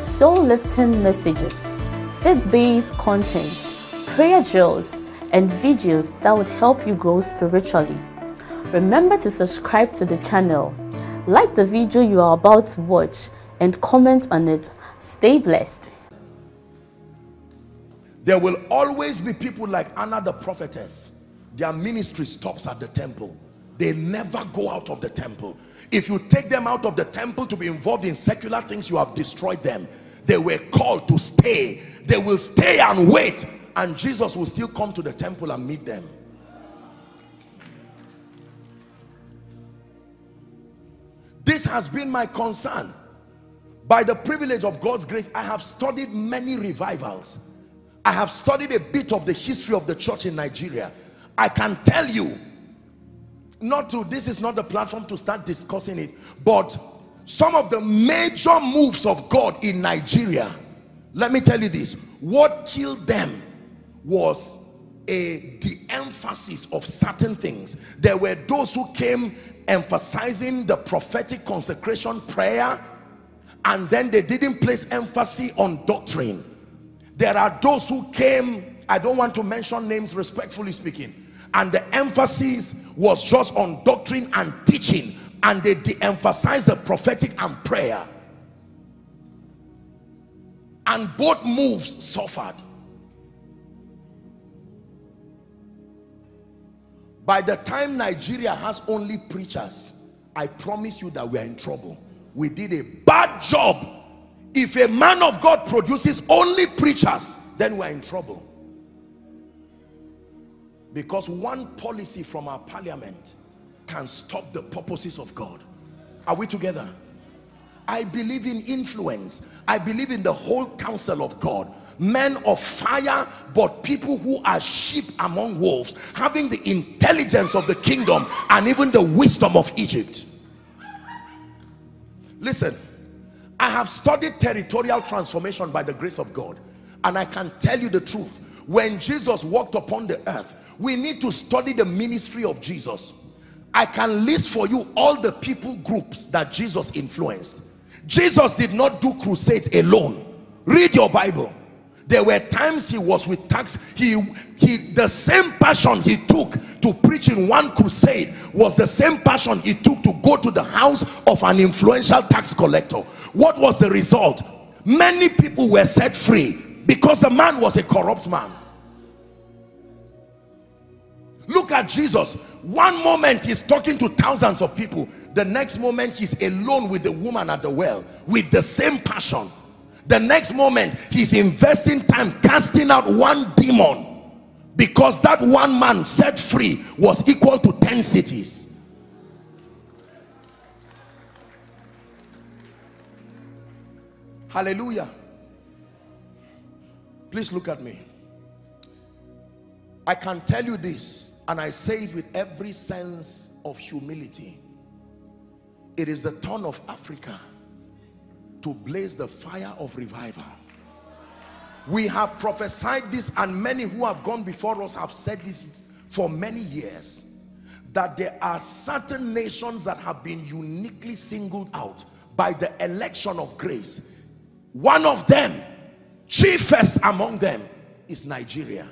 soul-lifting messages, faith-based content, prayer drills, and videos that would help you grow spiritually. Remember to subscribe to the channel, like the video you are about to watch, and comment on it. Stay blessed. There will always be people like Anna the prophetess. Their ministry stops at the temple they never go out of the temple if you take them out of the temple to be involved in secular things you have destroyed them. They were called to stay. They will stay and wait. And jesus will still come to the temple and meet them. This has been my concern. By the privilege of god's grace i have studied many revivals. I have studied a bit of the history of the church in nigeria. I can tell you not to this is not the platform to start discussing it but some of the major moves of God in Nigeria let me tell you this what killed them was a de-emphasis of certain things. There were those who came emphasizing the prophetic consecration prayer and then they didn't place emphasis on doctrine. There are those who came I don't want to mention names respectfully speaking and the emphasis was just on doctrine and teaching. And they de-emphasized the prophetic and prayer. And both moves suffered. By the time Nigeria has only preachers I promise you that we are in trouble. We did a bad job. If a man of God produces only preachers then we're in trouble because one policy from our parliament can stop the purposes of God. Are we together? I believe in influence. I believe in the whole counsel of God. Men of fire but people who are sheep among wolves having the intelligence of the kingdom and even the wisdom of Egypt. Listen I have studied territorial transformation by the grace of God and I can tell you the truth. When Jesus walked upon the earth we need to study the ministry of Jesus. I can list for you all the people groups that Jesus influenced. Jesus did not do crusades alone. Read your Bible. There were times he was with tax he he the same passion he took to preach in one crusade was the same passion he took to go to the house of an influential tax collector. What was the result? Many people were set free because the man was a corrupt man look at jesus. One moment he's talking to thousands of people. The next moment he's alone with the woman at the well with the same passion. The next moment he's investing time casting out one demon because that one man set free was equal to 10 cities. Hallelujah. Please look at me. I can tell you this and I say it with every sense of humility. It is the turn of Africa to blaze the fire of revival. We have prophesied this and many who have gone before us have said this for many years that there are certain nations that have been uniquely singled out by the election of grace. One of them chiefest among them is Nigeria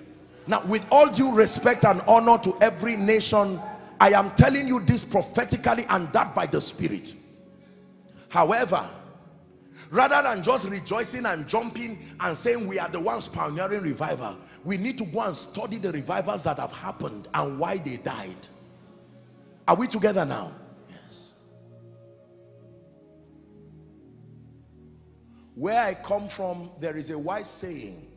now, with all due respect and honor to every nation, I am telling you this prophetically and that by the Spirit. However, rather than just rejoicing and jumping and saying we are the ones pioneering revival, we need to go and study the revivals that have happened and why they died. Are we together now? Yes. Where I come from, there is a wise saying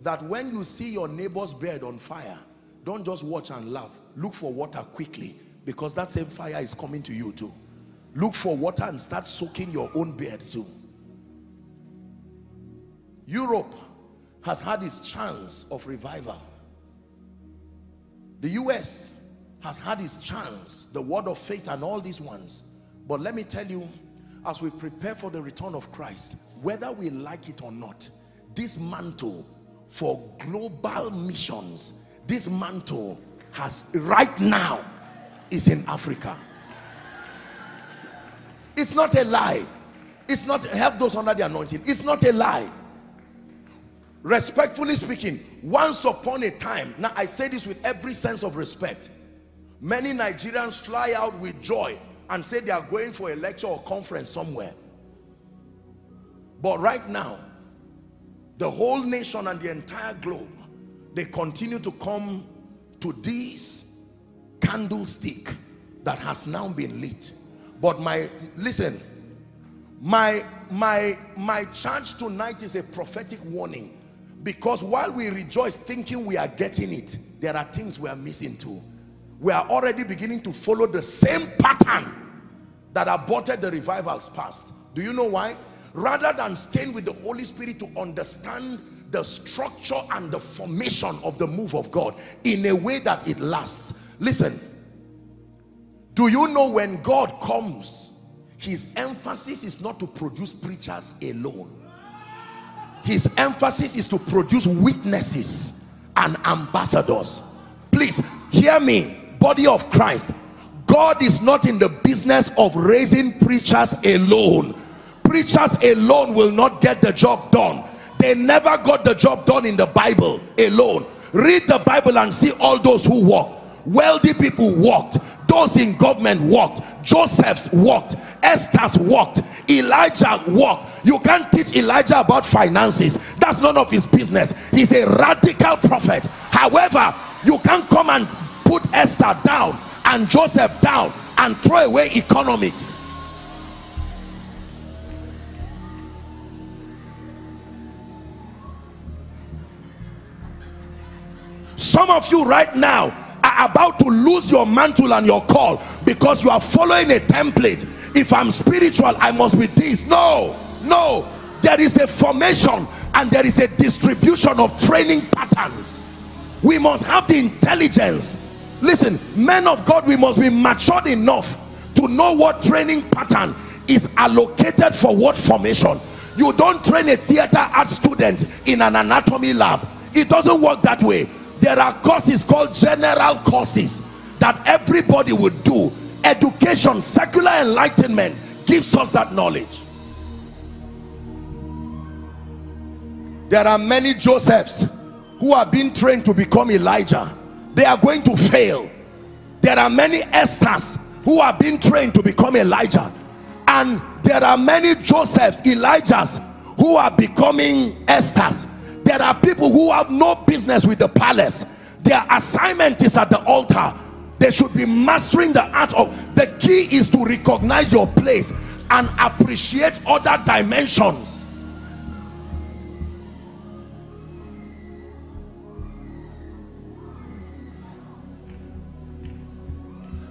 that when you see your neighbor's bed on fire don't just watch and laugh look for water quickly because that same fire is coming to you too look for water and start soaking your own bed too Europe has had its chance of revival. The US has had its chance, the word of faith and all these ones. But let me tell you, as we prepare for the return of Christ, whether we like it or not, this mantle for global missions, this mantle has right now is in Africa. It's not a lie. It's not help those under the anointing. It's not a lie. Respectfully speaking, once upon a time, now I say this with every sense of respect. Many Nigerians fly out with joy and say they are going for a lecture or conference somewhere. But right now, the whole nation and the entire globe, they continue to come to this candlestick that has now been lit. But my, listen, my, my, my charge tonight is a prophetic warning because while we rejoice thinking we are getting it, there are things we are missing too. We are already beginning to follow the same pattern that aborted the revivals past. Do you know why? Rather than staying with the Holy Spirit to understand the structure and the formation of the move of God in a way that it lasts. Listen, do you know when God comes, his emphasis is not to produce preachers alone. His emphasis is to produce witnesses and ambassadors. Please hear me, body of Christ. God is not in the business of raising preachers alone. Preachers alone will not get the job done. They never got the job done in the Bible alone. Read the Bible and see all those who walked. Wealthy people walked. Those in government walked. Joseph's walked. Esther's walked. Elijah walked. You can't teach Elijah about finances. That's none of his business. He's a radical prophet. However, you can't come and put Esther down and Joseph down and throw away economics. Some of you right now are about to lose your mantle and your call because you are following a template. If I'm spiritual, I must be this. No, no. There is a formation and there is a distribution of training patterns. We must have the intelligence. Listen, men of God, we must be matured enough to know what training pattern is allocated for what formation. You don't train a theater art student in an anatomy lab. It doesn't work that way there are courses called general courses that everybody would do. Education secular enlightenment gives us that knowledge. There are many josephs who are being trained to become elijah. They are going to fail. There are many esthers who are being trained to become elijah. And there are many josephs elijahs who are becoming esthers there are people who have no business with the palace. Their assignment is at the altar. They should be mastering the art of the key is to recognize your place and appreciate other dimensions.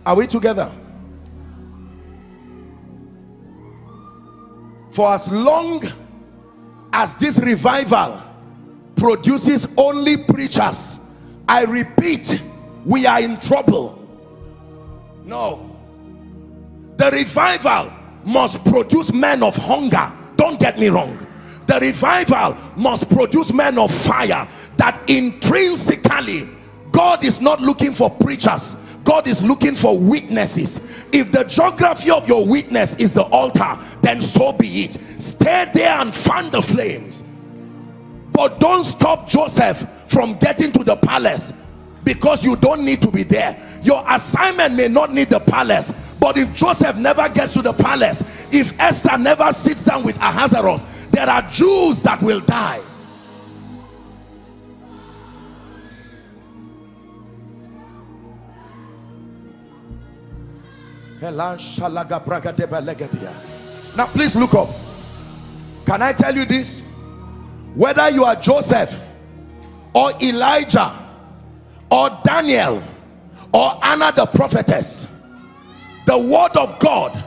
Are we together? For as long as this revival produces only preachers. I repeat we are in trouble. No. The revival must produce men of hunger. Don't get me wrong. The revival must produce men of fire that intrinsically god is not looking for preachers. God is looking for witnesses. If the geography of your witness is the altar, then so be it. Stay there and fan the flames but don't stop Joseph from getting to the palace because you don't need to be there. Your assignment may not need the palace but if Joseph never gets to the palace if Esther never sits down with Ahasuerus there are Jews that will die. Now please look up. Can I tell you this whether you are Joseph or Elijah or Daniel or Anna the prophetess the word of God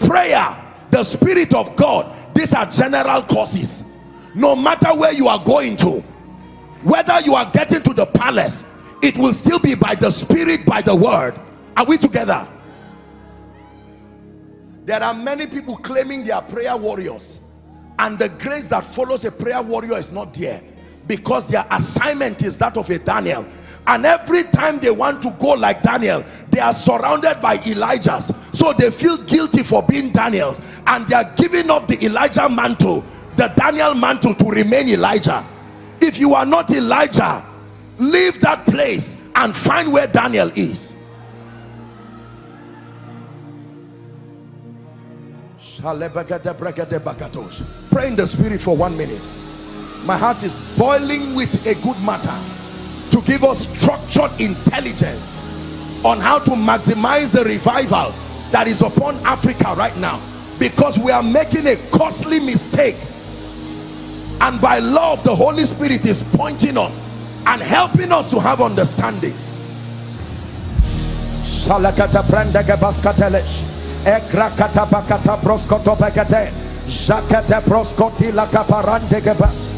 prayer the spirit of God these are general courses no matter where you are going to whether you are getting to the palace it will still be by the spirit by the word. Are we together? There are many people claiming they are prayer warriors and the grace that follows a prayer warrior is not there. Because their assignment is that of a Daniel. And every time they want to go like Daniel they are surrounded by Elijahs. So they feel guilty for being Daniels. And they are giving up the Elijah mantle the Daniel mantle to remain Elijah. If you are not Elijah leave that place and find where Daniel is pray in the spirit for one minute. My heart is boiling with a good matter to give us structured intelligence on how to maximize the revival that is upon Africa right now. Because we are making a costly mistake. And by of the Holy Spirit is pointing us and helping us to have understanding ekrakata bakata proskoto bekete jakete proskoti la kaparante gebas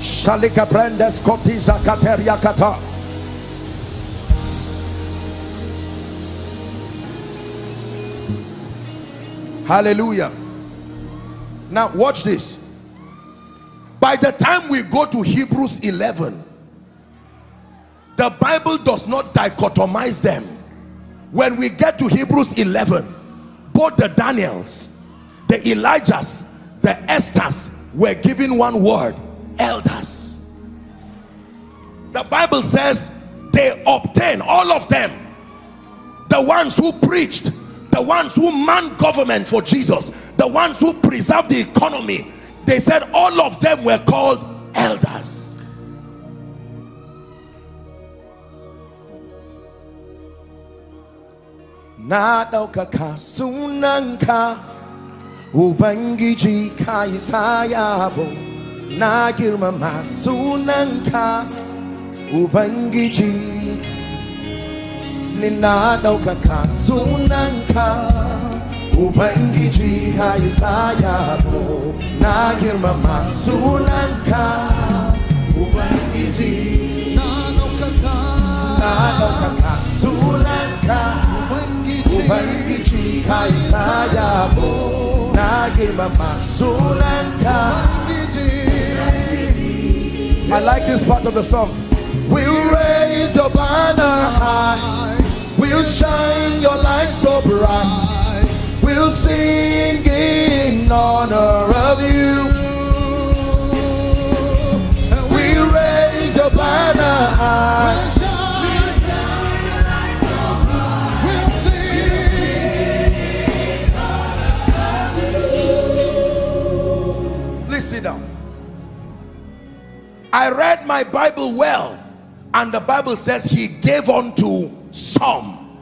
shalika prendes koti zakateria kata hallelujah. Now watch this. By the time we go to hebrews 11 the bible does not dichotomize them. When we get to hebrews 11 both the Daniels, the Elijahs, the Esthers were given one word, elders. The Bible says they obtain, all of them, the ones who preached, the ones who manned government for Jesus, the ones who preserved the economy, they said all of them were called elders. Na ɗaukaka sunanka ubangiji ka yi sayabo na girmama sunanka ubangiji. Ni na ɗaukaka sunanka ubangiji ka yi sayabo na girmama sunanka ubangiji. Na ɗaukaka na ɗaukaka sunanka. I like this part of the song. We'll raise your banner high. We'll shine your light so bright. We'll sing in honor I read my Bible well, and the Bible says he gave unto some.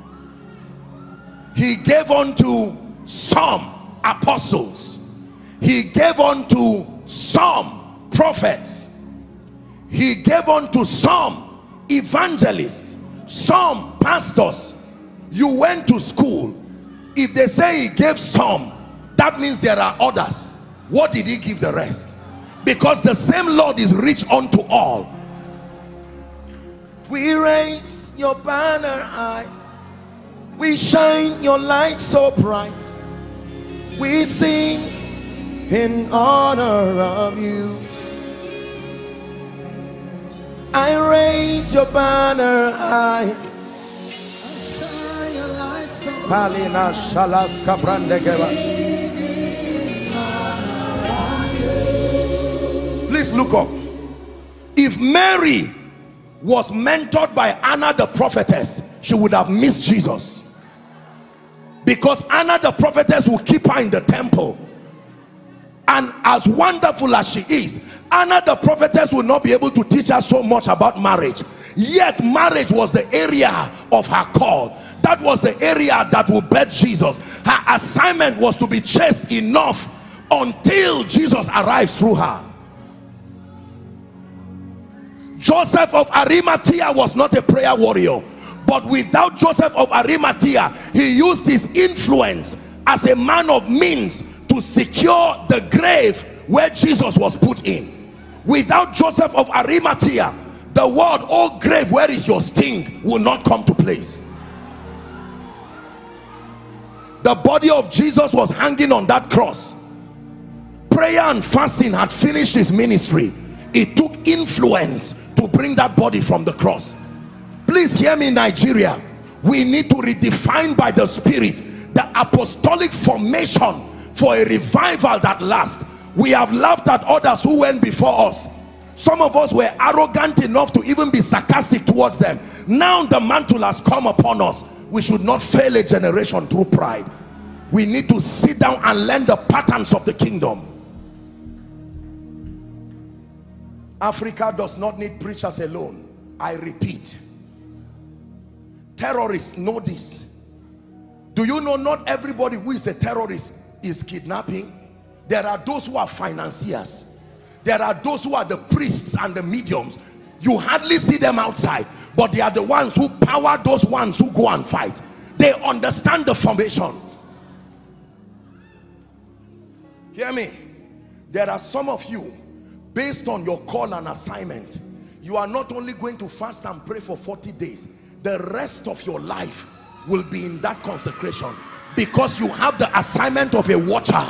He gave unto some apostles. He gave unto some prophets. He gave unto some evangelists, some pastors. You went to school. If they say he gave some, that means there are others what did he give the rest because the same lord is rich unto all. We raise your banner high. We shine your light so bright. We sing in honor of you. I raise your banner high. Palina Shalaska Brandegeva look up. If Mary was mentored by Anna the prophetess she would have missed Jesus. Because Anna the prophetess will keep her in the temple. And as wonderful as she is Anna the prophetess will not be able to teach her so much about marriage. Yet marriage was the area of her call. That was the area that will bet Jesus. Her assignment was to be chaste enough until Jesus arrives through her Joseph of Arimathea was not a prayer warrior but without Joseph of Arimathea he used his influence as a man of means to secure the grave where Jesus was put in. Without Joseph of Arimathea the word oh grave where is your sting will not come to place. The body of Jesus was hanging on that cross. Prayer and fasting had finished his ministry it took influence to bring that body from the cross. Please hear me Nigeria. We need to redefine by the spirit the apostolic formation for a revival that lasts. We have laughed at others who went before us. Some of us were arrogant enough to even be sarcastic towards them. Now the mantle has come upon us. We should not fail a generation through pride. We need to sit down and learn the patterns of the kingdom Africa does not need preachers alone. I repeat terrorists know this. Do you know not everybody who is a terrorist is kidnapping? There are those who are financiers. There are those who are the priests and the mediums. You hardly see them outside but they are the ones who power those ones who go and fight. They understand the formation. Hear me? There are some of you based on your call and assignment you are not only going to fast and pray for 40 days the rest of your life will be in that consecration. Because you have the assignment of a watcher.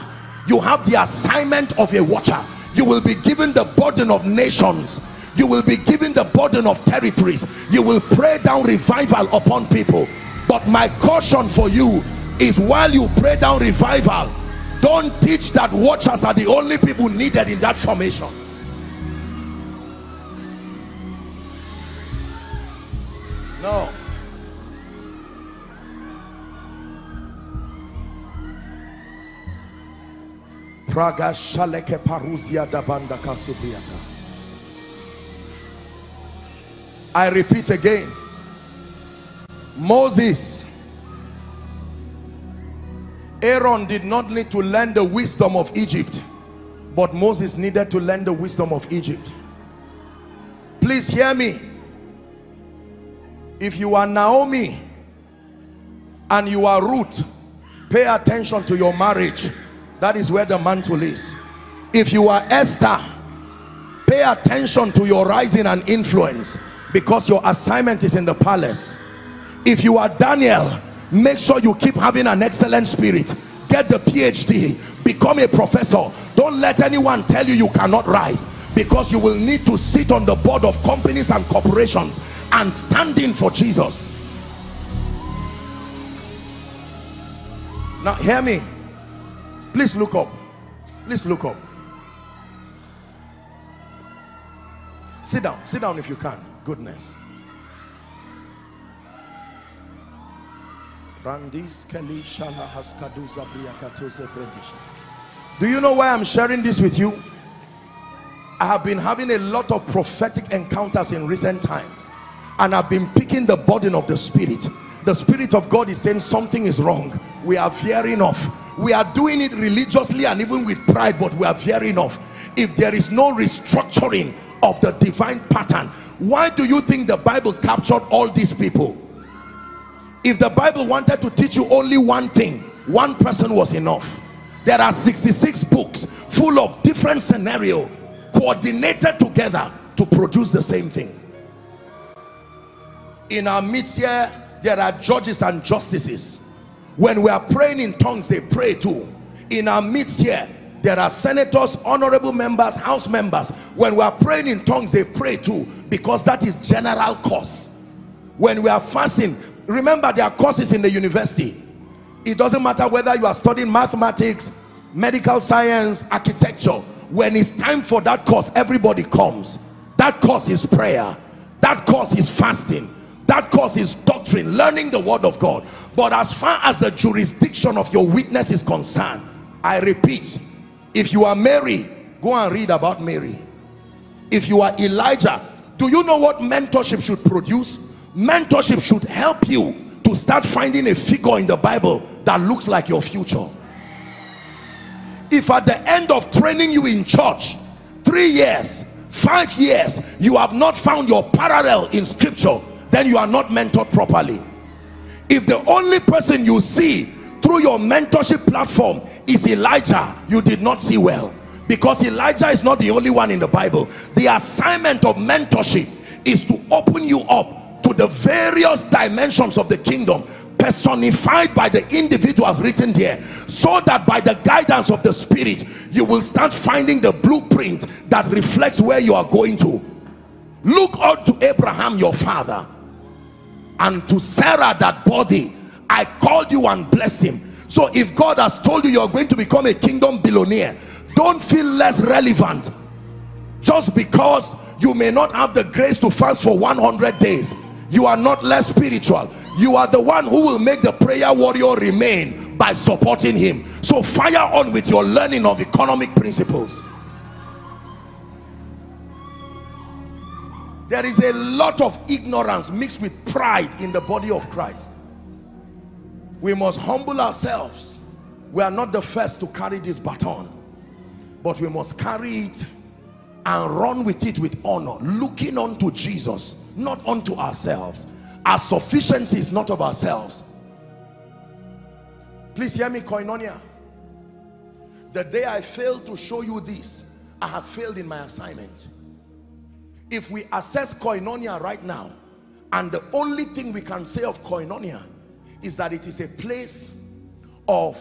You have the assignment of a watcher. You will be given the burden of nations. You will be given the burden of territories. You will pray down revival upon people. But my caution for you is while you pray down revival don't teach that watchers are the only people needed in that formation no Praga shaleke paruzia da banda kasubriata. I repeat again. Moses Aaron did not need to learn the wisdom of Egypt but Moses needed to learn the wisdom of Egypt please hear me if you are Naomi and you are Ruth pay attention to your marriage. That is where the mantle is. If you are Esther pay attention to your rising and influence because your assignment is in the palace. If you are Daniel make sure you keep having an excellent spirit. Get the PhD become a professor. Don't let anyone tell you you cannot rise because you will need to sit on the board of companies and corporations and stand in for Jesus now hear me Please look up. Please look up. Sit down. Sit down if you can. Goodness. Do you know why I'm sharing this with you? I have been having a lot of prophetic encounters in recent times and I've been picking the burden of the spirit. The spirit of God is saying something is wrong. We are veering off. We are doing it religiously and even with pride but we are veering off. If there is no restructuring of the divine pattern why do you think the bible captured all these people? If the bible wanted to teach you only one thing one person was enough. There are 66 books full of different scenario coordinated together to produce the same thing in our midst here there are judges and justices. When we are praying in tongues they pray too. In our midst here there are senators honorable members house members. When we are praying in tongues they pray too because that is general course when we are fasting remember there are courses in the university. It doesn't matter whether you are studying mathematics medical science architecture. When it's time for that course everybody comes. That course is prayer. That course is fasting that course is doctrine learning the word of god. But as far as the jurisdiction of your witness is concerned i repeat if you are mary go and read about mary. If you are elijah do you know what mentorship should produce? Mentorship should help you to start finding a figure in the bible that looks like your future. If at the end of training you in church three years five years you have not found your parallel in scripture then you are not mentored properly. If the only person you see through your mentorship platform is Elijah you did not see well. Because Elijah is not the only one in the Bible. The assignment of mentorship is to open you up to the various dimensions of the kingdom personified by the individuals written there so that by the guidance of the spirit you will start finding the blueprint that reflects where you are going to. Look unto Abraham your father and to Sarah that body I called you and blessed him. So if God has told you you're going to become a kingdom billionaire don't feel less relevant. Just because you may not have the grace to fast for 100 days you are not less spiritual. You are the one who will make the prayer warrior remain by supporting him. So fire on with your learning of economic principles there is a lot of ignorance mixed with pride in the body of Christ. We must humble ourselves. We are not the first to carry this baton but we must carry it and run with it with honor looking unto Jesus not unto ourselves. Our sufficiency is not of ourselves. Please hear me koinonia. The day I failed to show you this I have failed in my assignment if we assess koinonia right now and the only thing we can say of koinonia is that it is a place of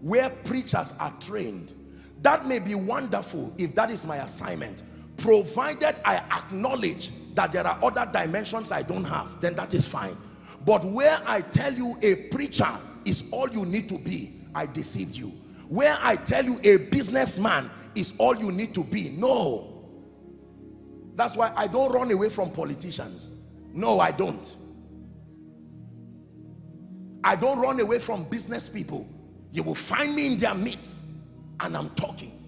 where preachers are trained. That may be wonderful if that is my assignment provided I acknowledge that there are other dimensions I don't have then that is fine. But where I tell you a preacher is all you need to be I deceived you. Where I tell you a businessman is all you need to be no that's why I don't run away from politicians. No I don't. I don't run away from business people. You will find me in their midst and I'm talking.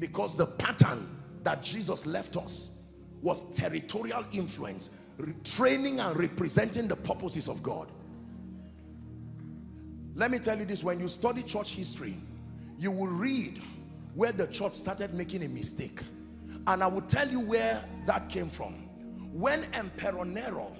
Because the pattern that Jesus left us was territorial influence training and representing the purposes of God. Let me tell you this when you study church history you will read where the church started making a mistake and I will tell you where that came from. When Emperor Nero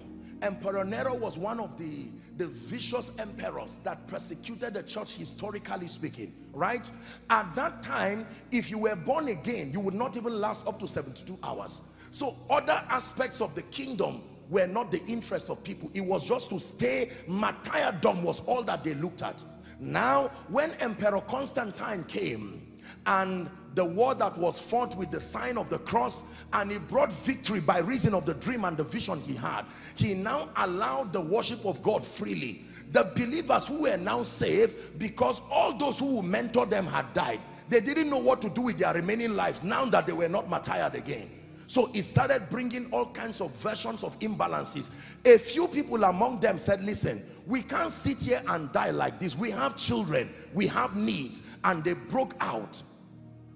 Emperor Nero was one of the the vicious emperors that persecuted the church historically speaking right? At that time if you were born again you would not even last up to 72 hours. So other aspects of the kingdom were not the interest of people. It was just to stay. Martyrdom was all that they looked at. Now when emperor constantine came and the war that was fought with the sign of the cross and he brought victory by reason of the dream and the vision he had. He now allowed the worship of God freely. The believers who were now saved because all those who mentored them had died. They didn't know what to do with their remaining lives now that they were not martyred again. So it started bringing all kinds of versions of imbalances. A few people among them said listen we can't sit here and die like this. We have children. We have needs. And they broke out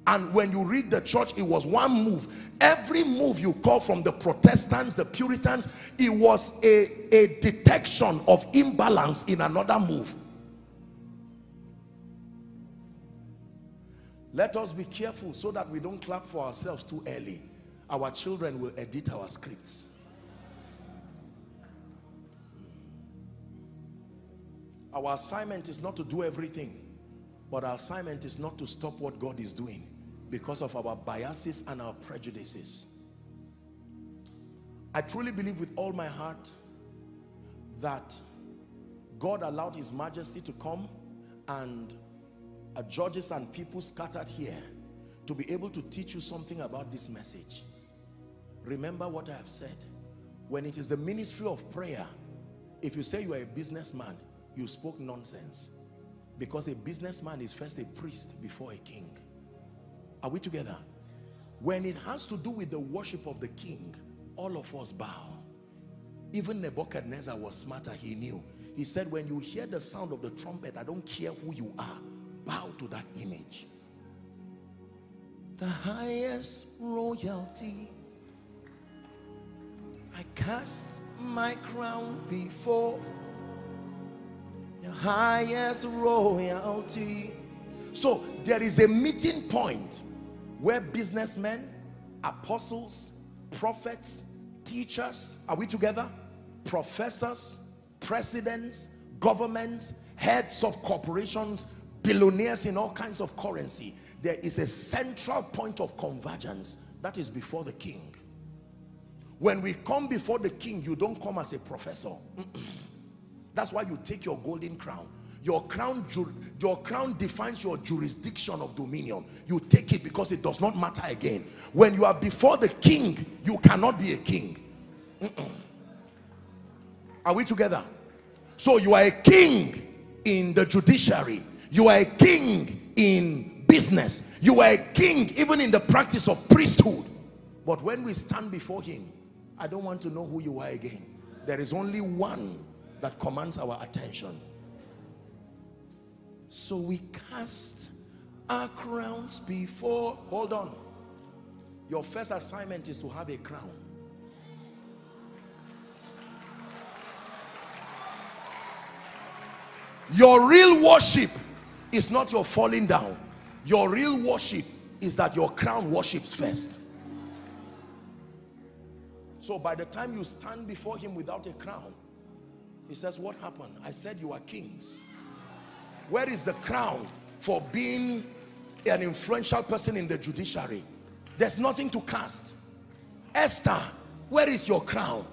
and when you read the church it was one move. Every move you call from the protestants the puritans it was a a detection of imbalance in another move. Let us be careful so that we don't clap for ourselves too early. Our children will edit our scripts. Our assignment is not to do everything but our assignment is not to stop what God is doing because of our biases and our prejudices. I truly believe with all my heart that God allowed his majesty to come and judges and people scattered here to be able to teach you something about this message. Remember what I have said. When it is the ministry of prayer, if you say you are a businessman, you spoke nonsense. Because a businessman is first a priest before a king. Are we together? When it has to do with the worship of the king, all of us bow. Even Nebuchadnezzar was smarter, he knew. He said, when you hear the sound of the trumpet, I don't care who you are, bow to that image. The highest royalty, I cast my crown before the highest royalty. So there is a meeting point where businessmen, apostles, prophets, teachers, are we together? Professors, presidents, governments, heads of corporations, billionaires in all kinds of currency. there is a central point of convergence that is before the king when we come before the king you don't come as a professor that's why you take your golden crown your crown your crown defines your jurisdiction of dominion. You take it because it does not matter again. When you are before the king you cannot be a king. Mm -mm. are we together? So you are a king in the judiciary. You are a king in business. You are a king even in the practice of priesthood. But when we stand before him i don't want to know who you are again. There is only one that commands our attention so we cast our crowns before, hold on. Your first assignment is to have a crown. Your real worship is not your falling down. Your real worship is that your crown worships first. So by the time you stand before him without a crown, he says, what happened? I said you are kings where is the crown for being an influential person in the judiciary? There's nothing to cast. Esther where is your crown?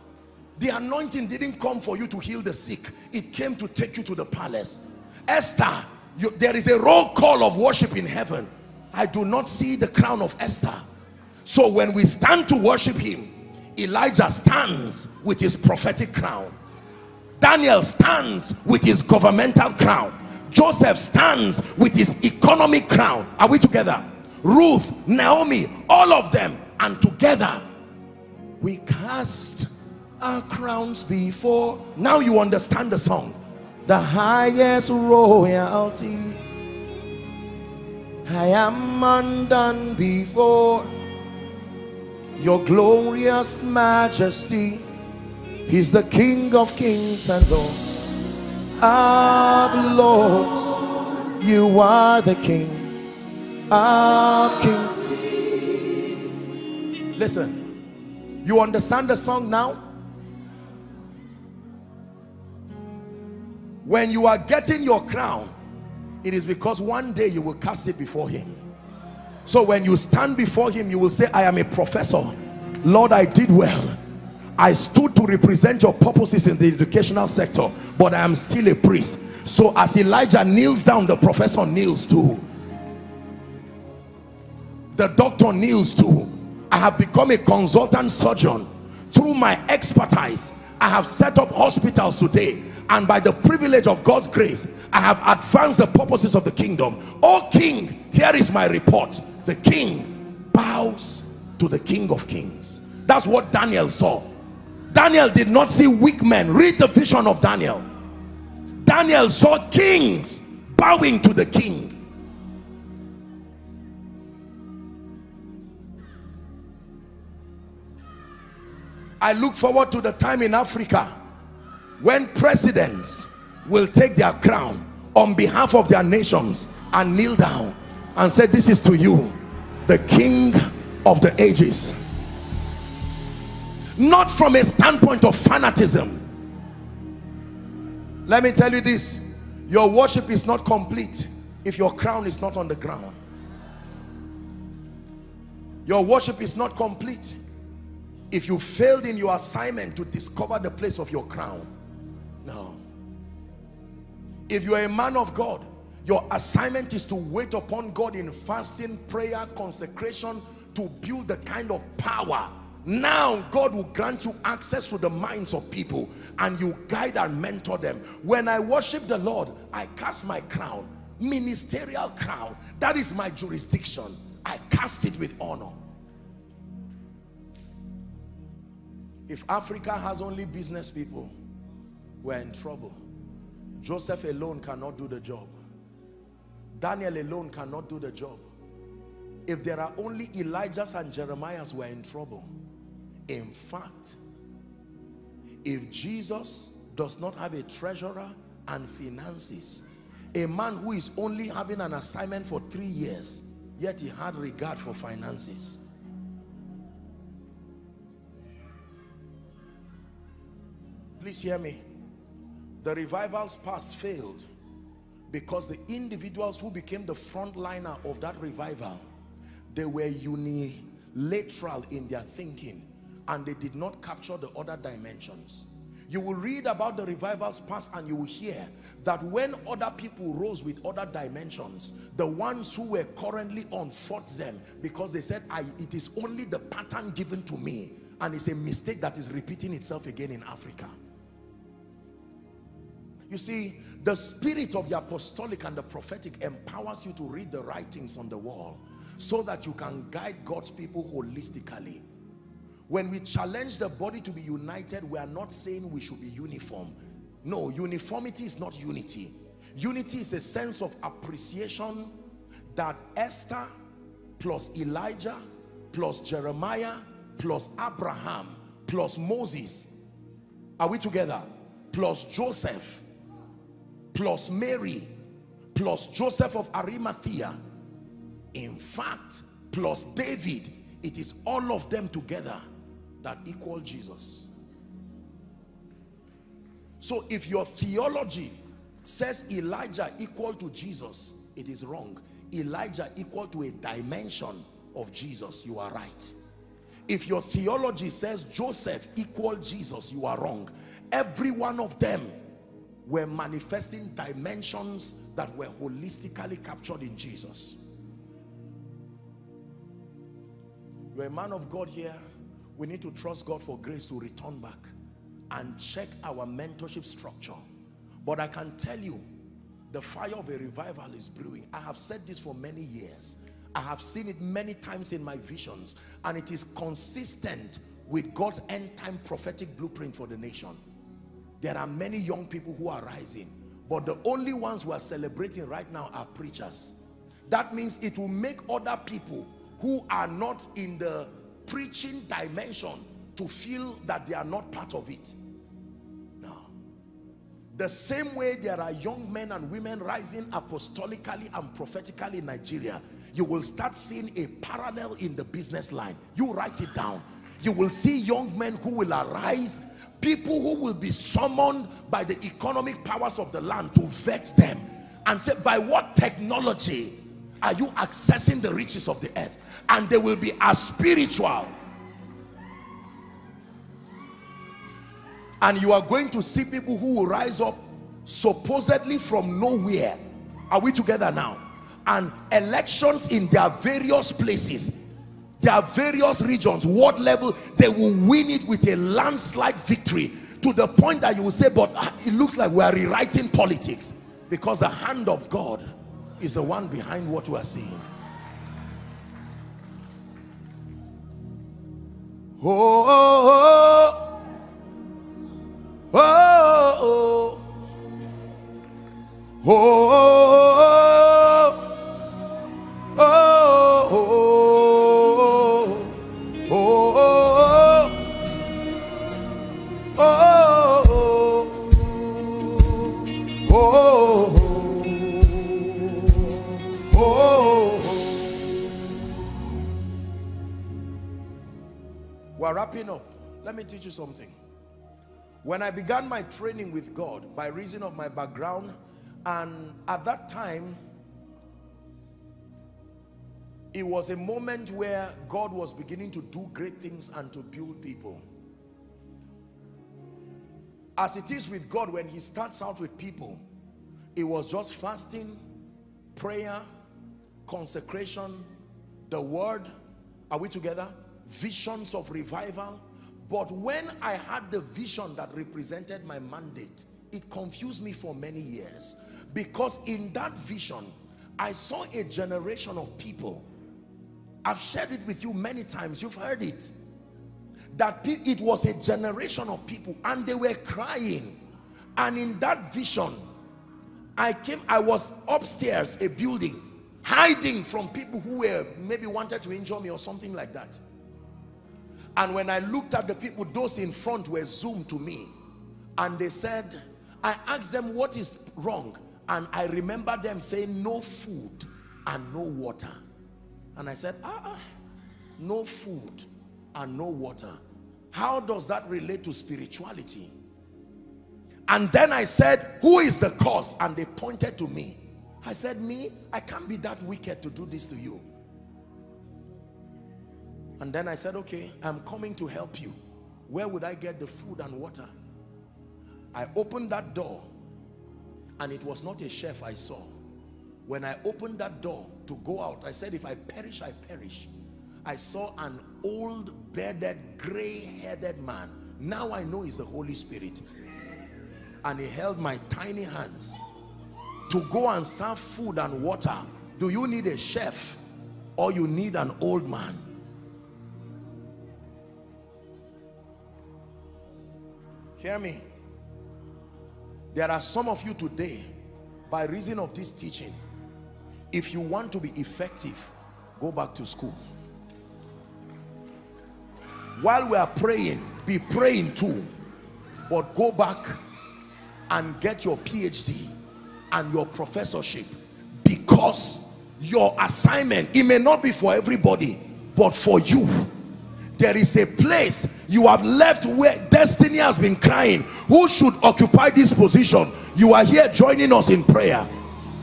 The anointing didn't come for you to heal the sick. It came to take you to the palace. Esther you, there is a roll call of worship in heaven. I do not see the crown of Esther. So when we stand to worship him Elijah stands with his prophetic crown. Daniel stands with his governmental crown Joseph stands with his economic crown. Are we together? Ruth, Naomi, all of them. And together, we cast our crowns before. Now you understand the song. The highest royalty. I am undone before your glorious majesty. He's the King of kings and Lord of lords. You are the King of kings. Listen, you understand the song now? When you are getting your crown, it is because one day you will cast it before him. So when you stand before him, you will say, I am a professor. Lord, I did well I stood to represent your purposes in the educational sector, but I am still a priest. So as Elijah kneels down, the professor kneels too. The doctor kneels too. I have become a consultant surgeon. Through my expertise, I have set up hospitals today. And by the privilege of God's grace, I have advanced the purposes of the kingdom. Oh king, here is my report. The king bows to the king of kings. That's what Daniel saw. Daniel did not see weak men. Read the vision of Daniel. Daniel saw kings bowing to the king. I look forward to the time in Africa when presidents will take their crown on behalf of their nations and kneel down and say, this is to you, the king of the ages not from a standpoint of fanatism let me tell you this. Your worship is not complete if your crown is not on the ground. Your worship is not complete if you failed in your assignment to discover the place of your crown. No. If you are a man of God your assignment is to wait upon God in fasting prayer consecration to build the kind of power now God will grant you access to the minds of people and you guide and mentor them. When I worship the Lord I cast my crown ministerial crown. That is my jurisdiction. I cast it with honor. If Africa has only business people we're in trouble. Joseph alone cannot do the job. Daniel alone cannot do the job. If there are only Elijahs and Jeremiahs we're in trouble in fact, if Jesus does not have a treasurer and finances, a man who is only having an assignment for three years, yet he had regard for finances. Please hear me. The revivals past failed because the individuals who became the frontliner of that revival, they were unilateral in their thinking and they did not capture the other dimensions. You will read about the revivals past and you will hear that when other people rose with other dimensions, the ones who were currently on fought them because they said, I, it is only the pattern given to me. And it's a mistake that is repeating itself again in Africa. You see, the spirit of the apostolic and the prophetic empowers you to read the writings on the wall so that you can guide God's people holistically. When we challenge the body to be united, we are not saying we should be uniform. No, uniformity is not unity. Unity is a sense of appreciation that Esther plus Elijah plus Jeremiah plus Abraham plus Moses, are we together? Plus Joseph plus Mary plus Joseph of Arimathea in fact plus David it is all of them together that equal Jesus so if your theology says Elijah equal to Jesus it is wrong Elijah equal to a dimension of Jesus you are right if your theology says Joseph equal Jesus you are wrong every one of them were manifesting dimensions that were holistically captured in Jesus. You're a man of God here. We need to trust God for grace to return back and check our mentorship structure. But I can tell you, the fire of a revival is brewing. I have said this for many years. I have seen it many times in my visions and it is consistent with God's end time prophetic blueprint for the nation. There are many young people who are rising, but the only ones who are celebrating right now are preachers. That means it will make other people who are not in the preaching dimension to feel that they are not part of it. No. The same way there are young men and women rising apostolically and prophetically in Nigeria, you will start seeing a parallel in the business line. You write it down. You will see young men who will arise people who will be summoned by the economic powers of the land to vet them and say by what technology are you accessing the riches of the earth? And they will be as spiritual. And you are going to see people who will rise up supposedly from nowhere. Are we together now? And elections in their various places their various regions, world level, they will win it with a landslide victory to the point that you will say, but ah, it looks like we are rewriting politics because the hand of God is the one behind what we are seeing. Oh, oh, oh, oh, oh, oh, oh. Wrapping up. Let me teach you something. When I began my training with God by reason of my background and at that time it was a moment where God was beginning to do great things and to build people. As it is with God when he starts out with people, it was just fasting, prayer, consecration, the word. Are we together? Visions of revival. But when I had the vision that represented my mandate, it confused me for many years. Because in that vision, I saw a generation of people. I've shared it with you many times. You've heard it. That it was a generation of people and they were crying. And in that vision, I came, I was upstairs, a building, hiding from people who were maybe wanted to injure me or something like that. And when I looked at the people, those in front were zoomed to me. And they said, I asked them what is wrong. And I remember them saying no food and no water. And I said, ah, ah no food and no water. How does that relate to spirituality? And then I said, who is the cause? And they pointed to me. I said, me? I can't be that wicked to do this to you. And then I said, okay, I'm coming to help you. Where would I get the food and water? I opened that door and it was not a chef I saw. When I opened that door to go out, I said, if I perish, I perish. I saw an old, bearded, gray-headed man. Now I know he's the Holy Spirit. And he held my tiny hands to go and serve food and water. Do you need a chef or you need an old man? Hear me. There are some of you today, by reason of this teaching, if you want to be effective, go back to school. While we are praying, be praying too. But go back and get your PhD and your professorship because your assignment, it may not be for everybody, but for you there is a place you have left where destiny has been crying. Who should occupy this position? You are here joining us in prayer.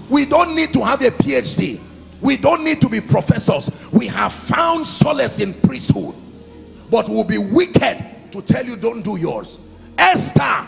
We don't need to have a phd we don't need to be professors. We have found solace in priesthood. But we'll be wicked to tell you don't do yours. Esther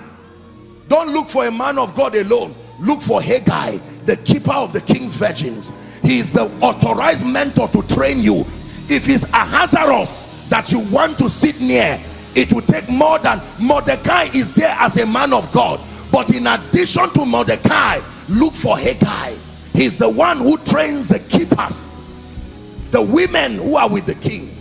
don't look for a man of god alone. Look for haggai the keeper of the king's virgins. He is the authorized mentor to train you. If he's Ahasuerus that you want to sit near it will take more than Mordecai is there as a man of God. But in addition to Mordecai look for Hegai he's the one who trains the keepers the women who are with the king.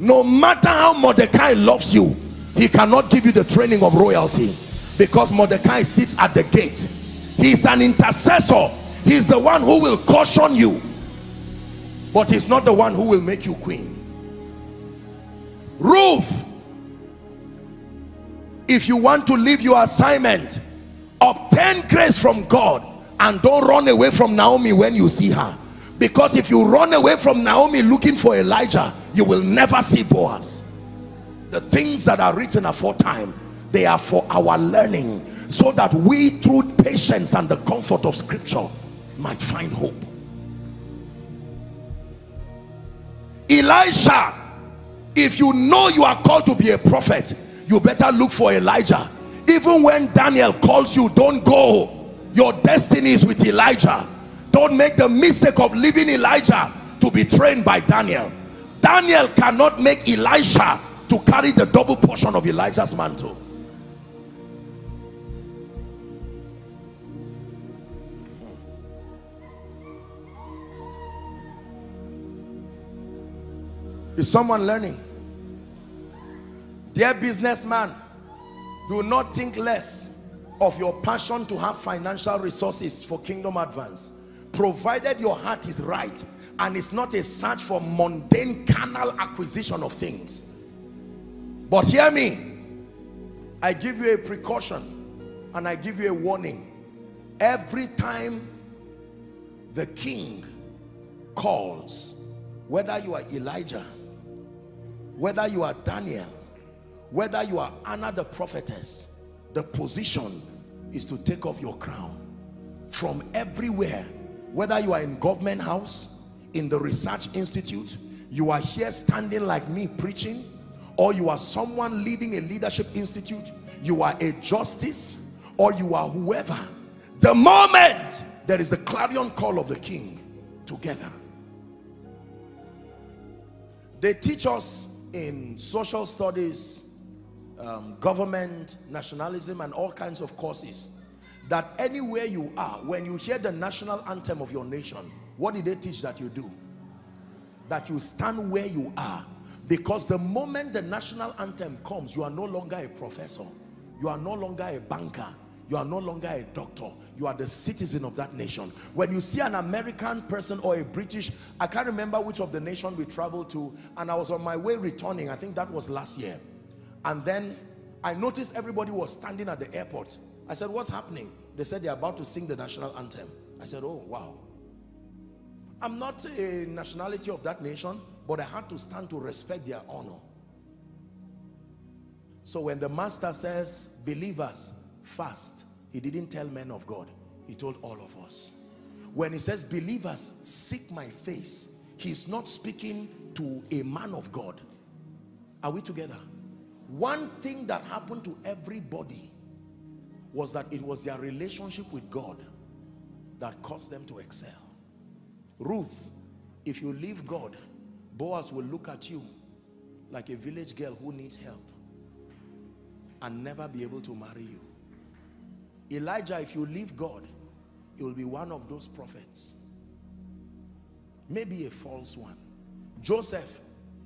No matter how Mordecai loves you he cannot give you the training of royalty because Mordecai sits at the gate. He's an intercessor. He's the one who will caution you but he's not the one who will make you queen Ruth if you want to leave your assignment obtain grace from God and don't run away from Naomi when you see her. Because if you run away from Naomi looking for Elijah you will never see Boaz. The things that are written aforetime they are for our learning so that we through patience and the comfort of scripture might find hope. Elisha if you know you are called to be a prophet you better look for Elijah. Even when Daniel calls you don't go. Your destiny is with Elijah. Don't make the mistake of leaving Elijah to be trained by Daniel. Daniel cannot make Elisha to carry the double portion of Elijah's mantle. Is someone learning? Dear businessman, do not think less of your passion to have financial resources for kingdom advance. Provided your heart is right and it's not a search for mundane carnal acquisition of things. But hear me, I give you a precaution and I give you a warning. Every time the king calls, whether you are Elijah, whether you are Daniel, whether you are Anna the prophetess the position is to take off your crown. From everywhere whether you are in government house in the research institute you are here standing like me preaching or you are someone leading a leadership institute you are a justice or you are whoever the moment there is the clarion call of the king together. They teach us in social studies um, government, nationalism, and all kinds of courses. That anywhere you are, when you hear the national anthem of your nation, what did they teach that you do? That you stand where you are. Because the moment the national anthem comes, you are no longer a professor. You are no longer a banker. You are no longer a doctor. You are the citizen of that nation. When you see an American person or a British, I can't remember which of the nation we traveled to, and I was on my way returning. I think that was last year and then I noticed everybody was standing at the airport. I said, what's happening? They said they're about to sing the national anthem. I said, oh, wow. I'm not a nationality of that nation, but I had to stand to respect their honor. So when the master says, believers, fast, he didn't tell men of God. He told all of us. When he says, believers, seek my face, he's not speaking to a man of God. Are we together? One thing that happened to everybody was that it was their relationship with God that caused them to excel. Ruth, if you leave God, Boaz will look at you like a village girl who needs help and never be able to marry you. Elijah, if you leave God, you will be one of those prophets. Maybe a false one. Joseph,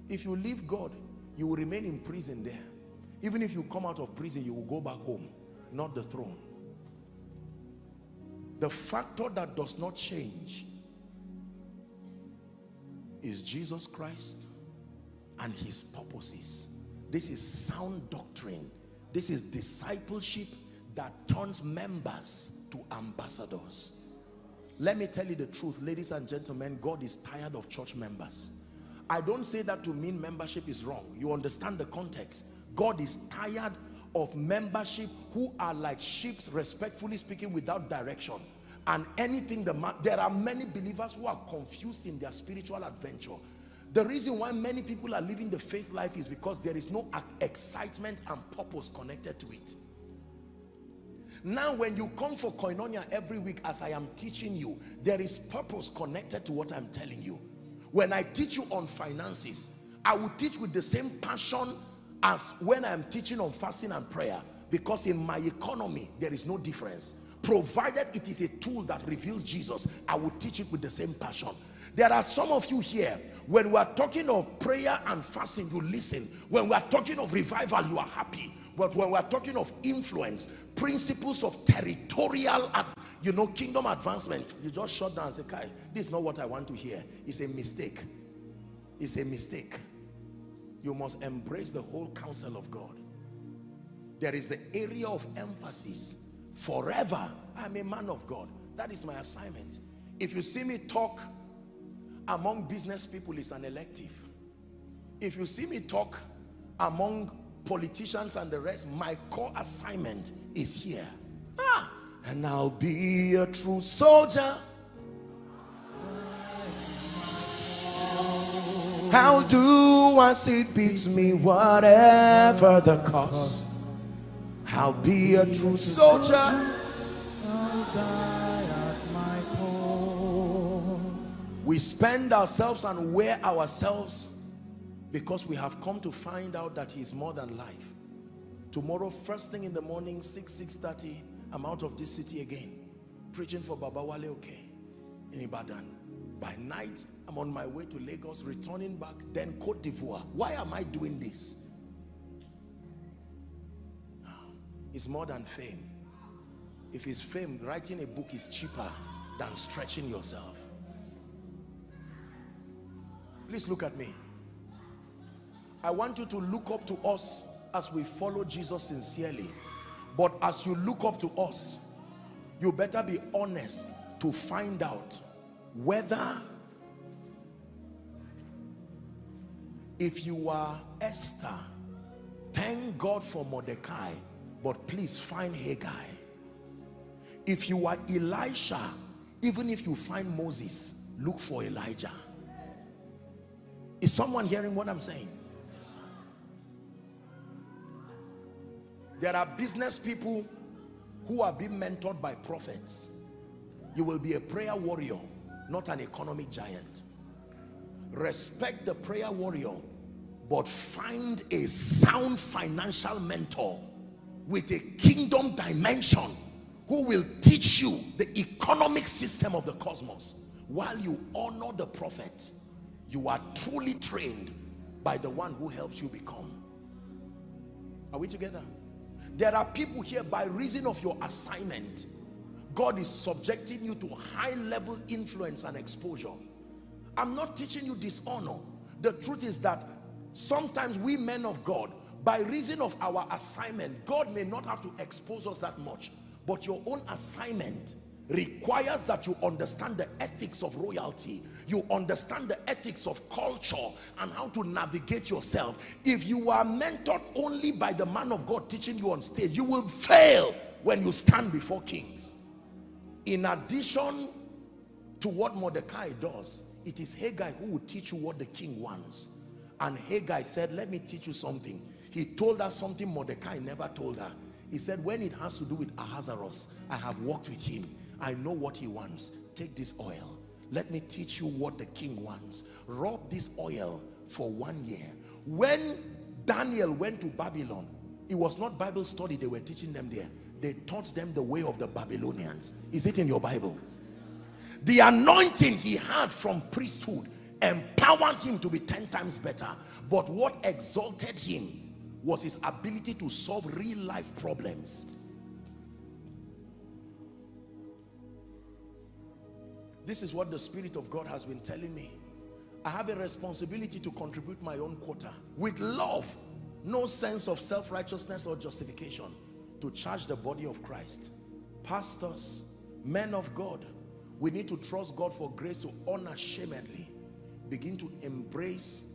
if you leave God, you will remain in prison there. Even if you come out of prison, you will go back home, not the throne. The factor that does not change is Jesus Christ and his purposes. This is sound doctrine. This is discipleship that turns members to ambassadors. Let me tell you the truth, ladies and gentlemen, God is tired of church members. I don't say that to mean membership is wrong. You understand the context. God is tired of membership who are like sheep, respectfully speaking, without direction. And anything, the man, there are many believers who are confused in their spiritual adventure. The reason why many people are living the faith life is because there is no excitement and purpose connected to it. Now, when you come for koinonia every week as I am teaching you, there is purpose connected to what I'm telling you. When I teach you on finances, I will teach with the same passion as when I'm teaching on fasting and prayer because in my economy, there is no difference. Provided it is a tool that reveals Jesus, I will teach it with the same passion. There are some of you here, when we are talking of prayer and fasting, you listen. When we are talking of revival, you are happy. But when we are talking of influence, principles of territorial, you know, kingdom advancement, you just shut down and say, Kai, this is not what I want to hear. It's a mistake. It's a mistake. You must embrace the whole counsel of God. There is the area of emphasis. Forever, I'm a man of God. That is my assignment. If you see me talk among business people, it's an elective. If you see me talk among politicians and the rest, my core assignment is here. Ah, and I'll be a true soldier. I'll I see it beats me, whatever the cost. I'll be a true soldier. I'll die at my post. We spend ourselves and wear ourselves because we have come to find out that he is more than life. Tomorrow, first thing in the morning, 6, 6.30, I'm out of this city again, preaching for Baba Wale Oke in Ibadan. By night, I'm on my way to Lagos, returning back, then Cote d'Ivoire. Why am I doing this? Ah, it's more than fame. If it's fame, writing a book is cheaper than stretching yourself. Please look at me. I want you to look up to us as we follow Jesus sincerely. But as you look up to us, you better be honest to find out whether if you are Esther, thank God for Mordecai, but please find Haggai. If you are Elisha, even if you find Moses, look for Elijah. Is someone hearing what I'm saying? There are business people who are being mentored by prophets. You will be a prayer warrior, not an economic giant. Respect the prayer warrior, but find a sound financial mentor with a kingdom dimension who will teach you the economic system of the cosmos. While you honor the prophet, you are truly trained by the one who helps you become. Are we together? There are people here by reason of your assignment. God is subjecting you to high level influence and exposure. I'm not teaching you dishonor. The truth is that sometimes we men of God, by reason of our assignment, God may not have to expose us that much. But your own assignment requires that you understand the ethics of royalty you understand the ethics of culture and how to navigate yourself if you are mentored only by the man of God teaching you on stage you will fail when you stand before kings. In addition to what Mordecai does, it is Haggai who will teach you what the king wants. And Haggai said, let me teach you something. He told her something Mordecai never told her. He said, when it has to do with Ahasuerus, I have worked with him. I know what he wants. Take this oil. Let me teach you what the king wants. Rub this oil for one year. When Daniel went to Babylon, it was not Bible study they were teaching them there. They taught them the way of the Babylonians. Is it in your Bible? The anointing he had from priesthood empowered him to be 10 times better. But what exalted him was his ability to solve real life problems. This is what the Spirit of God has been telling me. I have a responsibility to contribute my own quota with love, no sense of self-righteousness or justification to charge the body of Christ. Pastors, men of God, we need to trust God for grace to unashamedly begin to embrace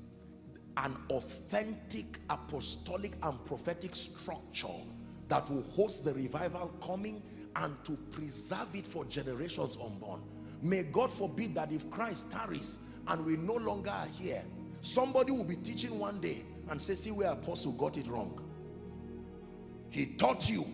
an authentic apostolic and prophetic structure that will host the revival coming and to preserve it for generations unborn. May God forbid that if Christ tarries and we no longer are here, somebody will be teaching one day and say, see where apostle got it wrong. He taught you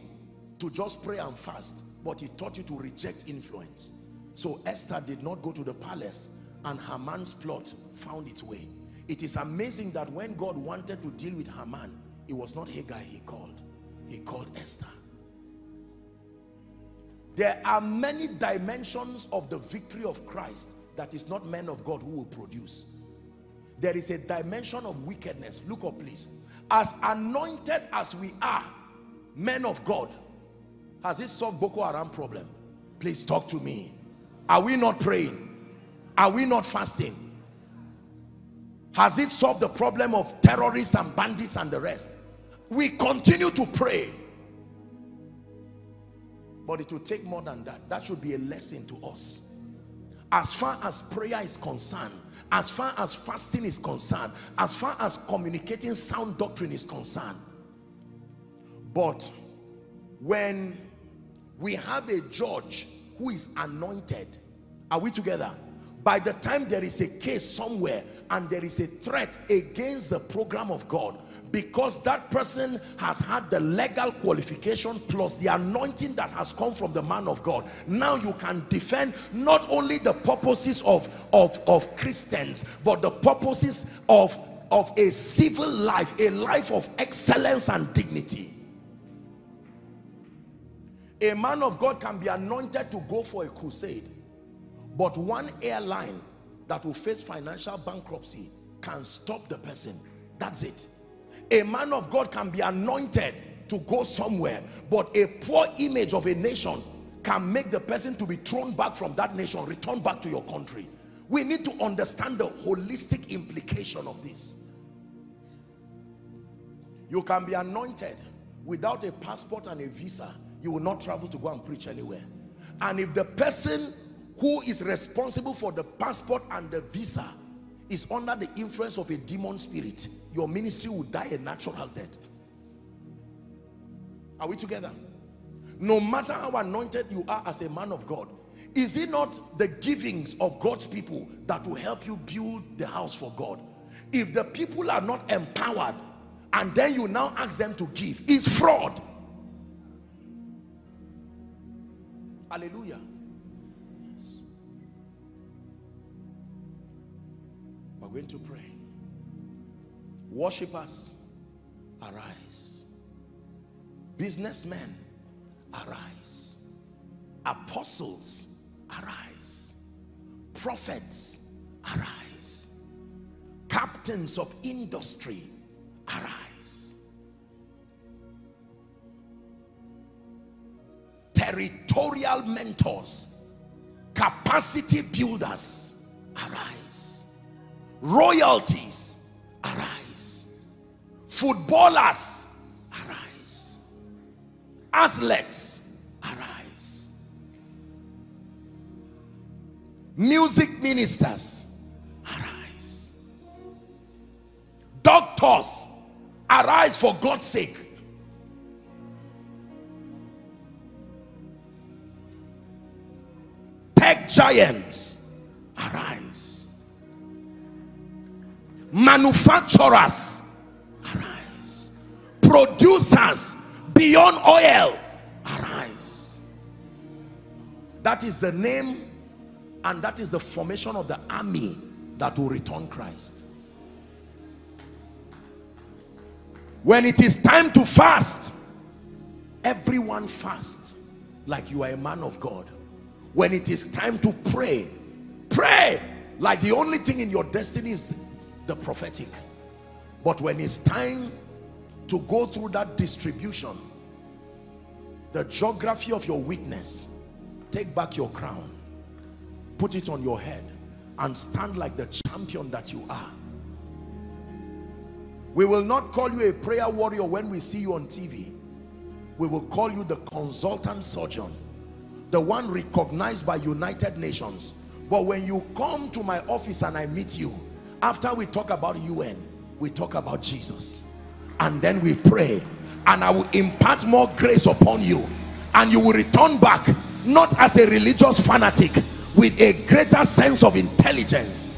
to just pray and fast, but he taught you to reject influence. So Esther did not go to the palace and Haman's plot found its way. It is amazing that when God wanted to deal with Haman, it was not Haggai he called. He called Esther. There are many dimensions of the victory of Christ that is not men of God who will produce. There is a dimension of wickedness. Look up please. As anointed as we are, men of God, has it solved Boko Haram problem? Please talk to me. Are we not praying? Are we not fasting? Has it solved the problem of terrorists and bandits and the rest? We continue to pray. But it will take more than that. That should be a lesson to us. As far as prayer is concerned, as far as fasting is concerned, as far as communicating sound doctrine is concerned. But when we have a judge who is anointed, are we together? By the time there is a case somewhere and there is a threat against the program of God, because that person has had the legal qualification plus the anointing that has come from the man of God. Now you can defend not only the purposes of, of, of Christians, but the purposes of, of a civil life, a life of excellence and dignity. A man of God can be anointed to go for a crusade, but one airline that will face financial bankruptcy can stop the person. That's it a man of God can be anointed to go somewhere, but a poor image of a nation can make the person to be thrown back from that nation, return back to your country. We need to understand the holistic implication of this. You can be anointed without a passport and a visa. You will not travel to go and preach anywhere. And if the person who is responsible for the passport and the visa is under the influence of a demon spirit, your ministry will die a natural death. Are we together? No matter how anointed you are as a man of God, is it not the givings of God's people that will help you build the house for God? If the people are not empowered and then you now ask them to give, it's fraud. Hallelujah. We're going to pray. Worshippers, arise. Businessmen, arise. Apostles, arise. Prophets, arise. Captains of industry, arise. Territorial mentors, capacity builders, arise. Royalties arise. Footballers arise. Athletes arise. Music ministers arise. Doctors arise for God's sake giants, arise. Manufacturers, arise. Producers beyond oil, arise. That is the name and that is the formation of the army that will return Christ. When it is time to fast, everyone fast like you are a man of God. When it is time to pray, pray like the only thing in your destiny is the prophetic. But when it's time to go through that distribution, the geography of your witness, take back your crown, put it on your head and stand like the champion that you are. We will not call you a prayer warrior when we see you on TV. We will call you the consultant surgeon, the one recognized by United Nations. But when you come to my office and I meet you, after we talk about UN, we talk about Jesus. And then we pray. And I will impart more grace upon you. And you will return back not as a religious fanatic with a greater sense of intelligence.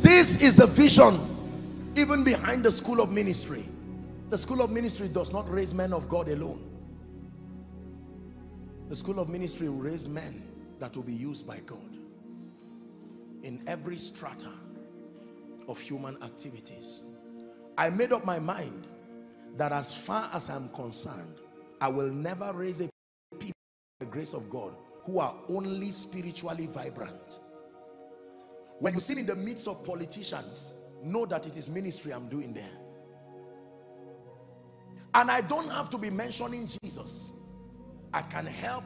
This is the vision even behind the school of ministry. The school of ministry does not raise men of God alone the school of ministry will raise men that will be used by God in every strata of human activities I made up my mind that as far as I'm concerned I will never raise a people the grace of God who are only spiritually vibrant. When you sit in the midst of politicians, know that it is ministry I'm doing there. And I don't have to be mentioning Jesus. I can help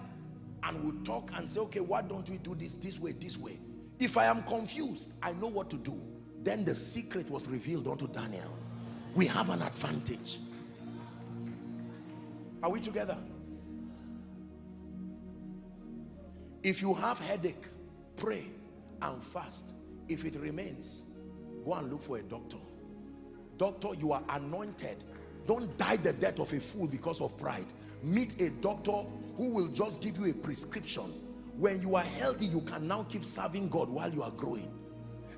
and we'll talk and say, okay, why don't we do this this way, this way? If I am confused, I know what to do. Then the secret was revealed unto Daniel. We have an advantage. Are we together? If you have headache, pray and fast. If it remains, go and look for a doctor. Doctor, you are anointed. Don't die the death of a fool because of pride. Meet a doctor who will just give you a prescription. When you are healthy, you can now keep serving God while you are growing.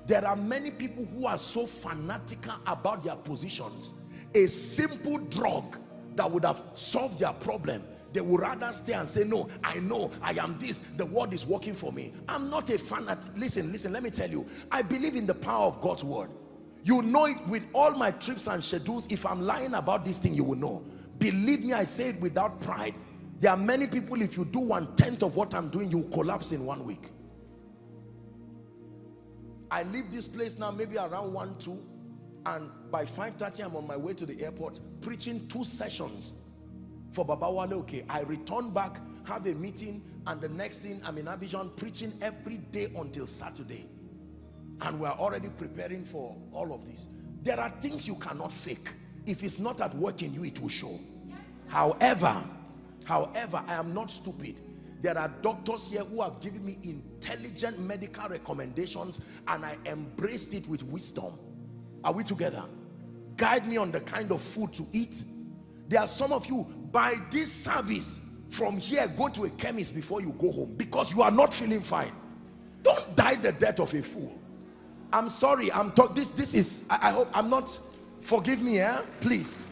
There are many people who are so fanatical about their positions. A simple drug that would have solved their problem they would rather stay and say no i know i am this the word is working for me i'm not a fan at listen listen let me tell you i believe in the power of god's word you know it with all my trips and schedules if i'm lying about this thing you will know believe me i say it without pride. There are many people if you do one tenth of what i'm doing you collapse in one week. I leave this place now maybe around 1 2 and by 5:30 i'm on my way to the airport preaching two sessions for Baba Wale Oke I return back have a meeting and the next thing I'm in Abidjan preaching every day until Saturday. And we're already preparing for all of this. There are things you cannot fake if it's not at work in you it will show. However however I am not stupid. There are doctors here who have given me intelligent medical recommendations and I embraced it with wisdom. Are we together? Guide me on the kind of food to eat. There are some of you by this service from here go to a chemist before you go home because you are not feeling fine. Don't die the death of a fool. I'm sorry i'm talk this this is I, I, hope i'm not forgive me eh please.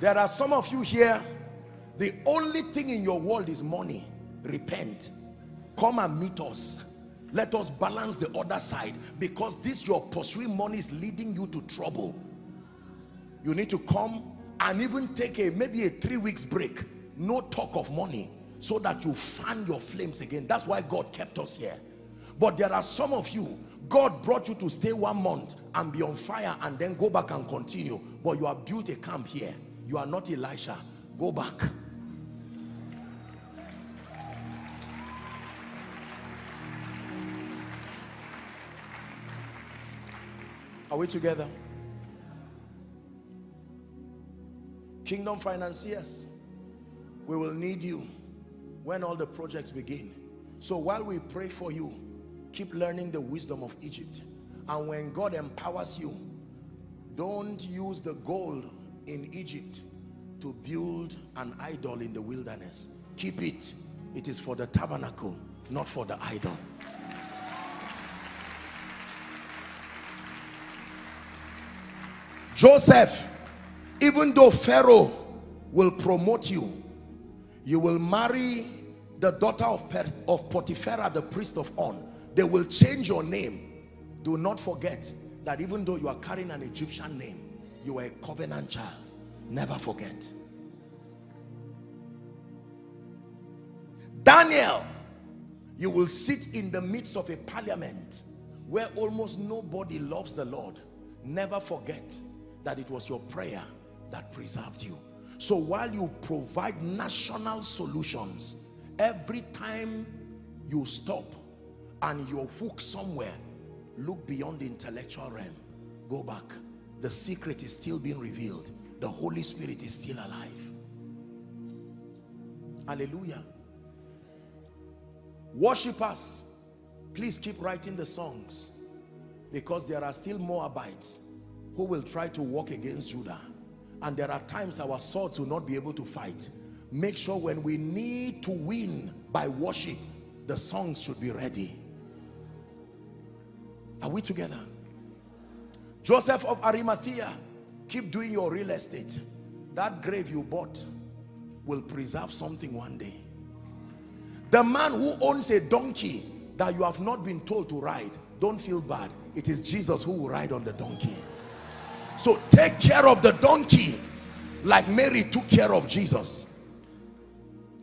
There are some of you here the only thing in your world is money. Repent. Come and meet us. Let us balance the other side because this your pursuing money is leading you to trouble. You need to come and even take a maybe a three weeks break. No talk of money so that you fan your flames again. That's why god kept us here. But there are some of you god brought you to stay one month and be on fire and then go back and continue. But you have built a camp here. You are not elisha. Go back. Are we together? Kingdom financiers, we will need you when all the projects begin. So while we pray for you, keep learning the wisdom of Egypt. And when God empowers you, don't use the gold in Egypt to build an idol in the wilderness. Keep it. It is for the tabernacle, not for the idol. Joseph, even though Pharaoh will promote you, you will marry the daughter of, of Potiphar, the priest of On. They will change your name. Do not forget that even though you are carrying an Egyptian name, you are a covenant child. Never forget. Daniel, you will sit in the midst of a parliament where almost nobody loves the Lord. Never forget that it was your prayer that preserved you. So while you provide national solutions, every time you stop and you're hooked somewhere, look beyond the intellectual realm. Go back. The secret is still being revealed. The Holy Spirit is still alive. Hallelujah. Worshippers, please keep writing the songs because there are still Moabites who will try to walk against Judah. And there are times our swords will not be able to fight. Make sure when we need to win by worship, the songs should be ready. Are we together? Joseph of Arimathea, keep doing your real estate. That grave you bought will preserve something one day. The man who owns a donkey that you have not been told to ride, don't feel bad. It is Jesus who will ride on the donkey. So take care of the donkey like Mary took care of Jesus.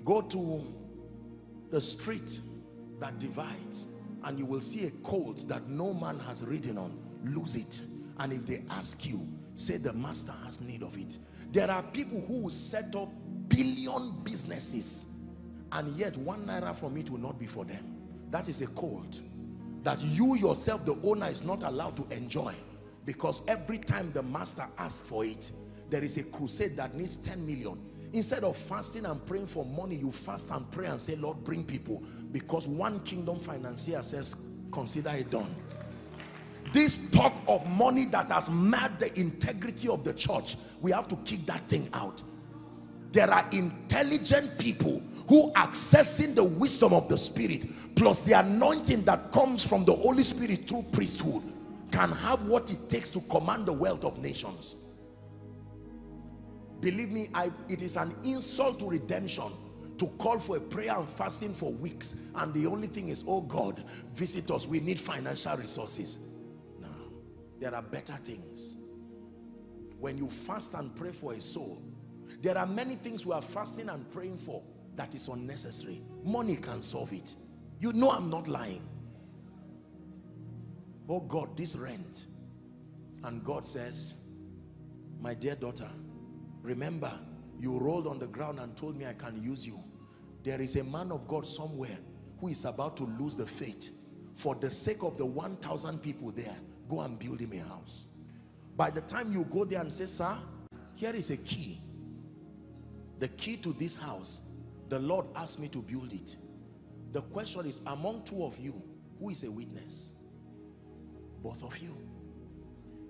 Go to the street that divides and you will see a colt that no man has ridden on. Lose it. And if they ask you, say the master has need of it. There are people who set up billion businesses and yet one naira from it will not be for them. That is a colt that you yourself, the owner, is not allowed to enjoy because every time the master asks for it there is a crusade that needs 10 million. Instead of fasting and praying for money you fast and pray and say lord bring people. Because one kingdom financier says consider it done. This talk of money that has marred the integrity of the church we have to kick that thing out. There are intelligent people who accessing the wisdom of the spirit plus the anointing that comes from the holy spirit through priesthood can have what it takes to command the wealth of nations. Believe me I, it is an insult to redemption to call for a prayer and fasting for weeks and the only thing is oh God visit us. We need financial resources. No there are better things. When you fast and pray for a soul there are many things we are fasting and praying for that is unnecessary. Money can solve it. You know I'm not lying oh God, this rent. And God says, my dear daughter, remember, you rolled on the ground and told me I can use you. There is a man of God somewhere who is about to lose the faith. For the sake of the 1,000 people there, go and build him a house. By the time you go there and say, sir, here is a key. The key to this house, the Lord asked me to build it. The question is, among two of you, who is a witness? Both of you.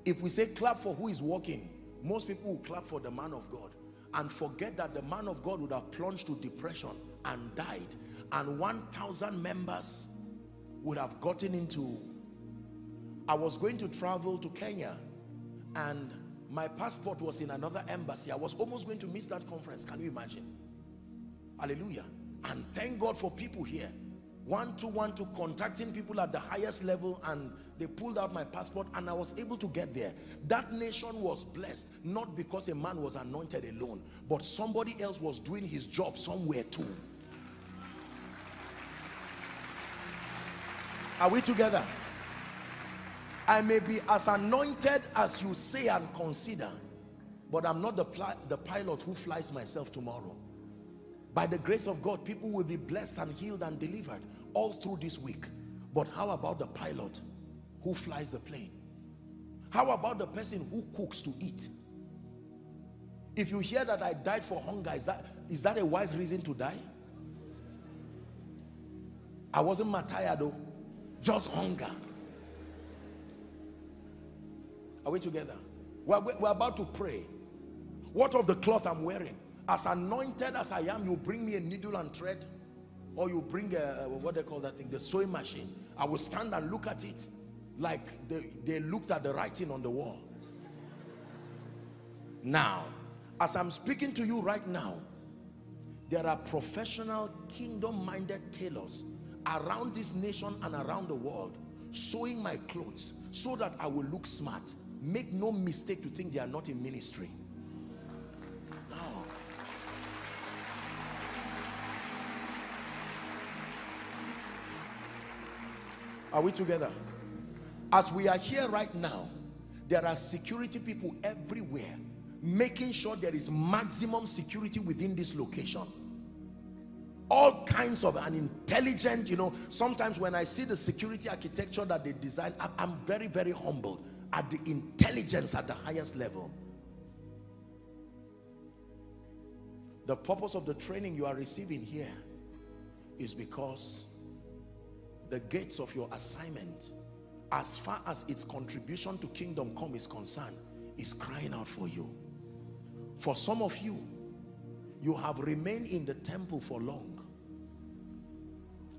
If we say clap for who is walking most people will clap for the man of God and forget that the man of God would have plunged to depression and died and 1,000 members would have gotten into. I was going to travel to Kenya and my passport was in another embassy. I was almost going to miss that conference. Can you imagine? Hallelujah. And thank God for people here one to one to contacting people at the highest level and they pulled out my passport and I was able to get there. That nation was blessed, not because a man was anointed alone, but somebody else was doing his job somewhere too. Are we together? I may be as anointed as you say and consider, but I'm not the, the pilot who flies myself tomorrow. By the grace of God, people will be blessed and healed and delivered all through this week. But how about the pilot who flies the plane? How about the person who cooks to eat? If you hear that I died for hunger, is that, is that a wise reason to die? I wasn't tired though, just hunger. Are we together? We're, we're about to pray. What of the cloth I'm wearing? As anointed as I am, you bring me a needle and thread, or you bring a, what they call that thing, the sewing machine. I will stand and look at it like they, they looked at the writing on the wall. Now, as I'm speaking to you right now, there are professional kingdom-minded tailors around this nation and around the world sewing my clothes so that I will look smart. Make no mistake to think they are not in ministry. Are we together? As we are here right now, there are security people everywhere making sure there is maximum security within this location. All kinds of an intelligent you know. Sometimes when i see the security architecture that they design i'm very very humbled at the intelligence at the highest level. The purpose of the training you are receiving here is because the gates of your assignment as far as its contribution to kingdom come is concerned is crying out for you for some of you, you have remained in the temple for long.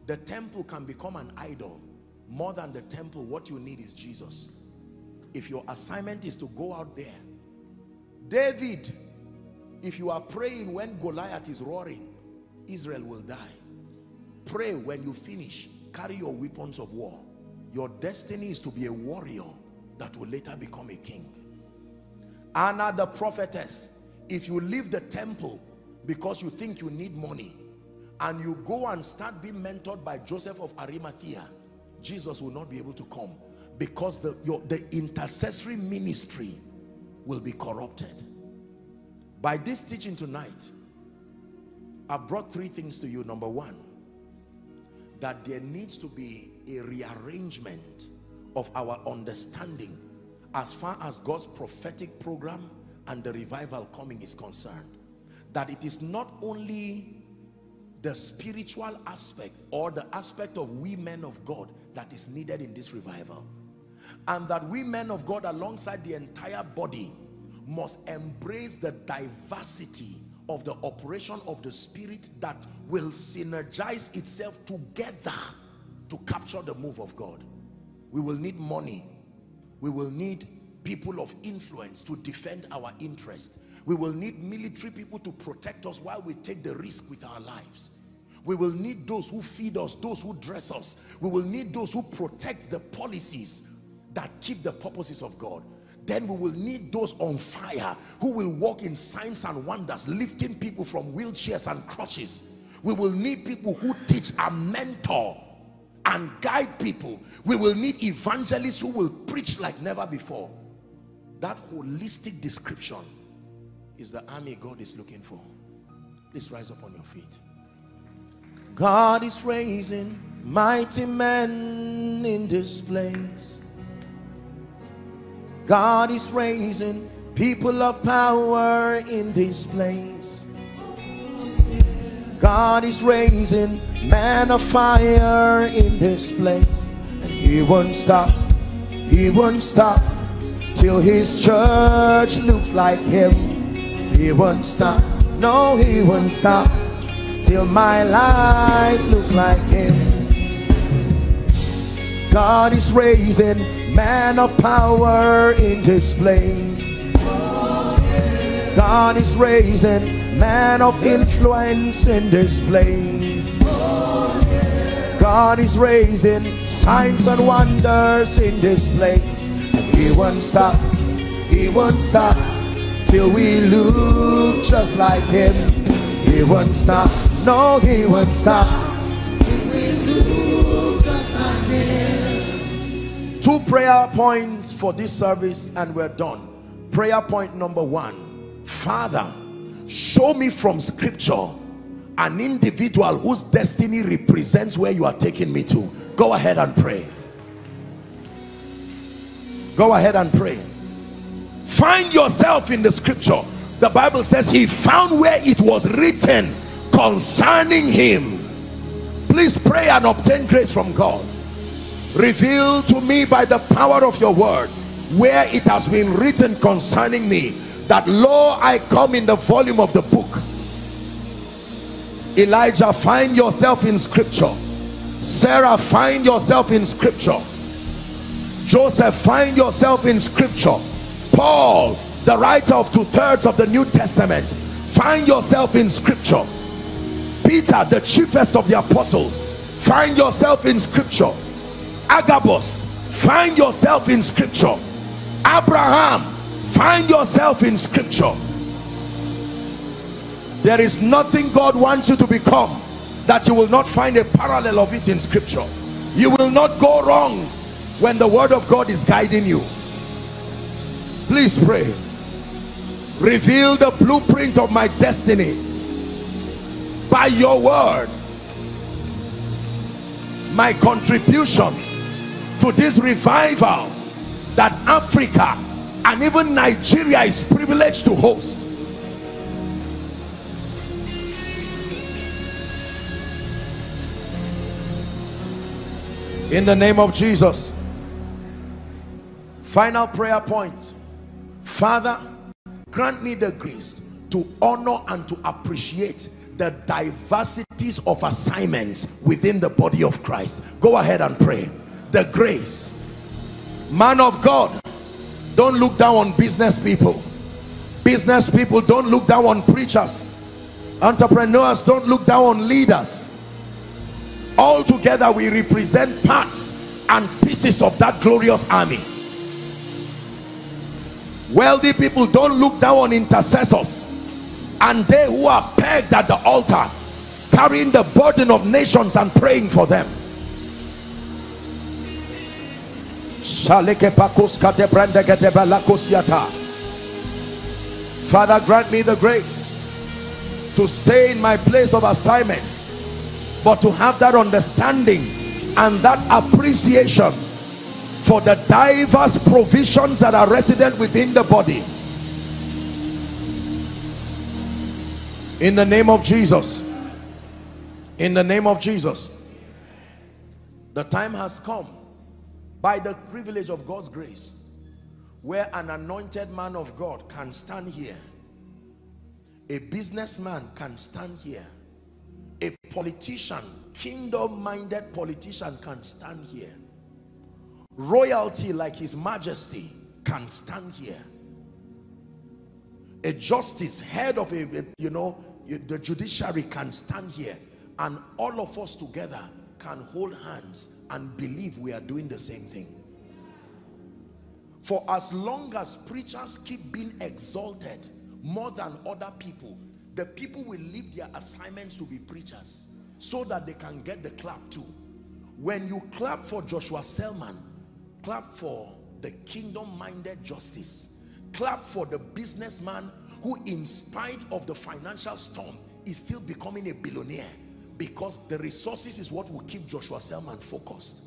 The temple can become an idol. More than the temple, what you need is Jesus. If your assignment is to go out there, David, if you are praying when Goliath is roaring, Israel will die. Pray when you finish, carry your weapons of war. Your destiny is to be a warrior that will later become a king. Anna the prophetess, if you leave the temple because you think you need money and you go and start being mentored by Joseph of Arimathea, Jesus will not be able to come because the, your, the intercessory ministry will be corrupted. By this teaching tonight, I've brought three things to you. Number one, that there needs to be a rearrangement of our understanding as far as God's prophetic program and the revival coming is concerned. That it is not only the spiritual aspect or the aspect of we men of God that is needed in this revival. And that we men of God alongside the entire body must embrace the diversity of the operation of the spirit that will synergize itself together to capture the move of God we will need money we will need people of influence to defend our interest. We will need military people to protect us while we take the risk with our lives. We will need those who feed us, those who dress us. We will need those who protect the policies that keep the purposes of God. Then we will need those on fire who will walk in signs and wonders, lifting people from wheelchairs and crutches. We will need people who teach and mentor and guide people. We will need evangelists who will preach like never before. That holistic description is the army God is looking for. Please rise up on your feet. God is raising mighty men in this place. God is raising people of power in this place. God is raising men of fire in this place. And he won't stop. He won't stop till his church looks like him. He won't stop, no, he won't stop till my life looks like him. God is raising man of power in this place. God is raising man of influence in this place. God is raising signs and wonders in this place. And He won't stop, he won't stop till we look just like him. He won't stop, no, he won't stop. Two prayer points for this service and we're done. Prayer point number one Father, show me from scripture an individual whose destiny represents where you are taking me to. Go ahead and pray. Go ahead and pray. Find yourself in the scripture. The Bible says he found where it was written concerning him. Please pray and obtain grace from God. Reveal to me by the power of your word where it has been written concerning me that lo I come in the volume of the book. Elijah find yourself in scripture. Sarah find yourself in scripture. Joseph find yourself in scripture. Paul the writer of two-thirds of the New Testament find yourself in scripture. Peter the chiefest of the apostles find yourself in scripture Agabus find yourself in scripture. Abraham find yourself in scripture. There is nothing God wants you to become that you will not find a parallel of it in scripture. You will not go wrong when the word of God is guiding you. Please pray. Reveal the blueprint of my destiny by your word. My contribution to this revival that Africa and even Nigeria is privileged to host. In the name of Jesus. Final prayer point. Father grant me the grace to honor and to appreciate the diversities of assignments within the body of Christ. Go ahead and pray the grace. Man of God don't look down on business people. Business people don't look down on preachers. Entrepreneurs don't look down on leaders. All together we represent parts and pieces of that glorious army. Wealthy people don't look down on intercessors and they who are pegged at the altar carrying the burden of nations and praying for them Father grant me the grace to stay in my place of assignment but to have that understanding and that appreciation for the diverse provisions that are resident within the body. In the name of Jesus. In the name of Jesus. The time has come by the privilege of God's grace where an anointed man of God can stand here a businessman can stand here a politician kingdom-minded politician can stand here royalty like his majesty can stand here a justice head of a, you know the judiciary can stand here and all of us together can hold hands and believe we are doing the same thing. For as long as preachers keep being exalted more than other people the people will leave their assignments to be preachers so that they can get the clap too. When you clap for Joshua Selman clap for the kingdom-minded justice clap for the businessman who in spite of the financial storm is still becoming a billionaire because the resources is what will keep Joshua Selman focused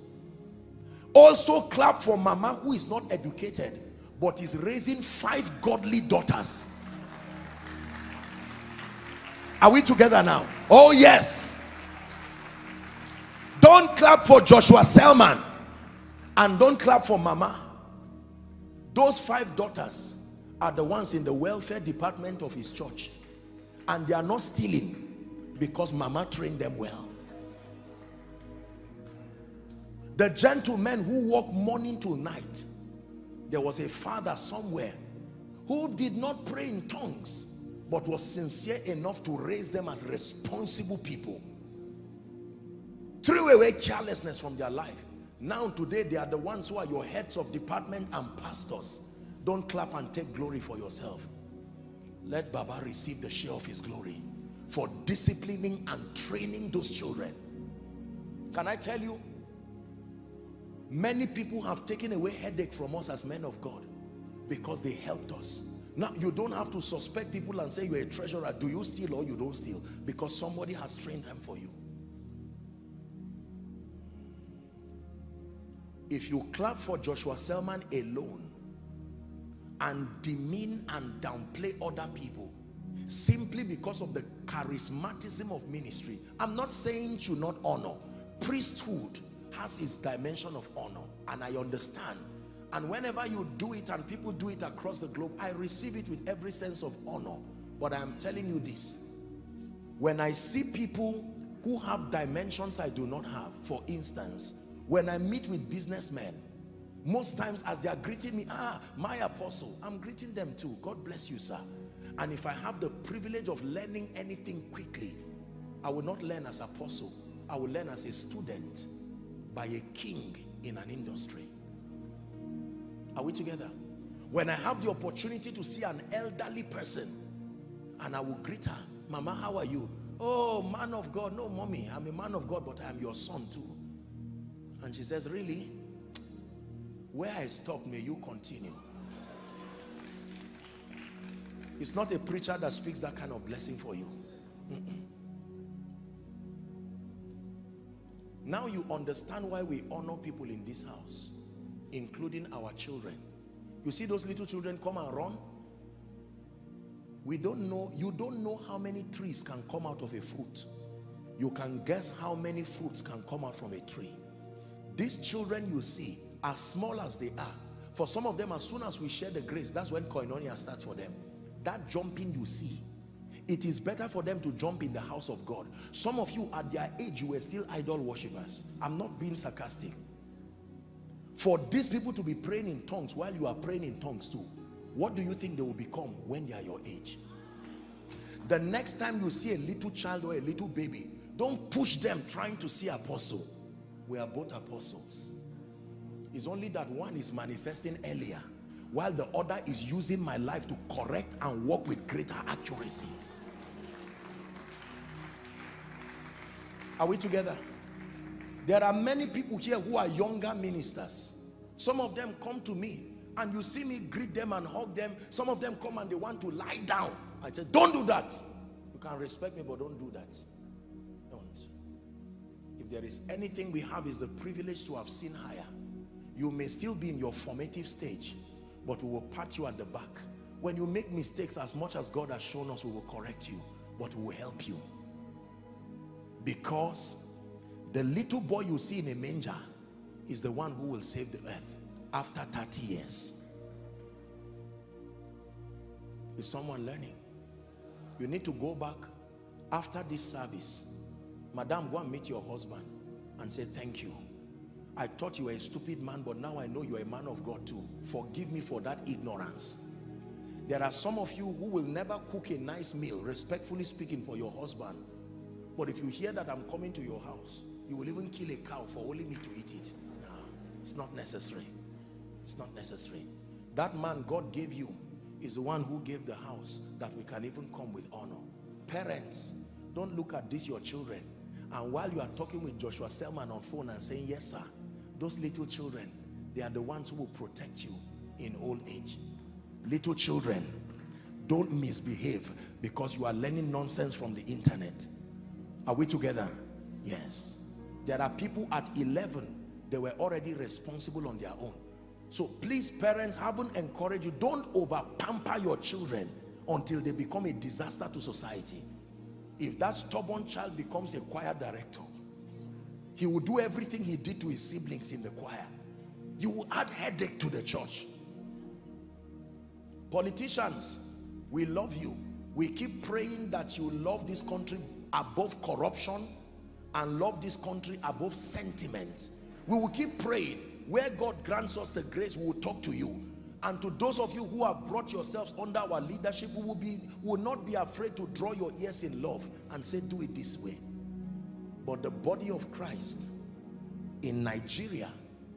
also clap for mama who is not educated but is raising five godly daughters are we together now? Oh, yes. Don't clap for Joshua Selman and don't clap for Mama. Those five daughters are the ones in the welfare department of his church. And they are not stealing because Mama trained them well. The gentlemen who work morning to night, there was a father somewhere who did not pray in tongues but was sincere enough to raise them as responsible people. Threw away carelessness from their life. Now today they are the ones who are your heads of department and pastors. Don't clap and take glory for yourself. Let Baba receive the share of his glory for disciplining and training those children can I tell you many people have taken away headache from us as men of God because they helped us now, you don't have to suspect people and say you're a treasurer. Do you steal or you don't steal? Because somebody has trained them for you. If you clap for Joshua Selman alone and demean and downplay other people simply because of the charismatism of ministry, I'm not saying should not honor. Priesthood has its dimension of honor and I understand And whenever you do it and people do it across the globe, I receive it with every sense of honor. But I am telling you this. When I see people who have dimensions I do not have, for instance, when I meet with businessmen, most times as they are greeting me, ah, my apostle, I'm greeting them too. God bless you, sir. And if I have the privilege of learning anything quickly, I will not learn as apostle. I will learn as a student by a king in an industry. Are we together? When I have the opportunity to see an elderly person and I will greet her, Mama, how are you? Oh, man of God. No, mommy, I'm a man of God, but I'm your son too. And she says, really? Where I stop, may you continue. It's not a preacher that speaks that kind of blessing for you. Mm -mm. Now you understand why we honor people in this house, including our children. You see those little children come and run? We don't know, you don't know how many trees can come out of a fruit. You can guess how many fruits can come out from a tree. These children you see, as small as they are, for some of them, as soon as we share the grace, that's when koinonia starts for them. That jumping you see, it is better for them to jump in the house of God. Some of you at their age, you were still idol worshippers. I'm not being sarcastic. For these people to be praying in tongues while you are praying in tongues too, what do you think they will become when they are your age? The next time you see a little child or a little baby, don't push them trying to see apostle. We are both apostles. It's only that one is manifesting earlier while the other is using my life to correct and work with greater accuracy. Are we together? There are many people here who are younger ministers. Some of them come to me and you see me greet them and hug them. Some of them come and they want to lie down. I said, don't do that. You can respect me, but don't do that. Don't. If there is anything we have is the privilege to have seen higher. You may still be in your formative stage, but we will pat you at the back. When you make mistakes, as much as God has shown us, we will correct you, but we will help you. Because the little boy you see in a manger is the one who will save the earth after 30 years. Is someone learning? You need to go back after this service. Madam, go and meet your husband and say, thank you. I thought you were a stupid man, but now I know you're a man of God too. Forgive me for that ignorance. There are some of you who will never cook a nice meal, respectfully speaking, for your husband. But if you hear that I'm coming to your house, you will even kill a cow for only me to eat it. No, it's not necessary. It's not necessary. That man God gave you is the one who gave the house that we can even come with honor. Parents, don't look at this your children. And while you are talking with Joshua Selman on phone and saying, yes, sir, those little children, they are the ones who will protect you in old age. Little children, don't misbehave because you are learning nonsense from the internet. Are we together? Yes. There are people at 11, they were already responsible on their own. So please, parents, haven't encouraged you. Don't over pamper your children until they become a disaster to society. If that stubborn child becomes a choir director, he will do everything he did to his siblings in the choir. You will add headache to the church. Politicians, we love you. We keep praying that you love this country above corruption and love this country above sentiment. We will keep praying. Where God grants us the grace, we will talk to you. And to those of you who have brought yourselves under our leadership, we will, be, will not be afraid to draw your ears in love and say, do it this way. But the body of Christ in Nigeria,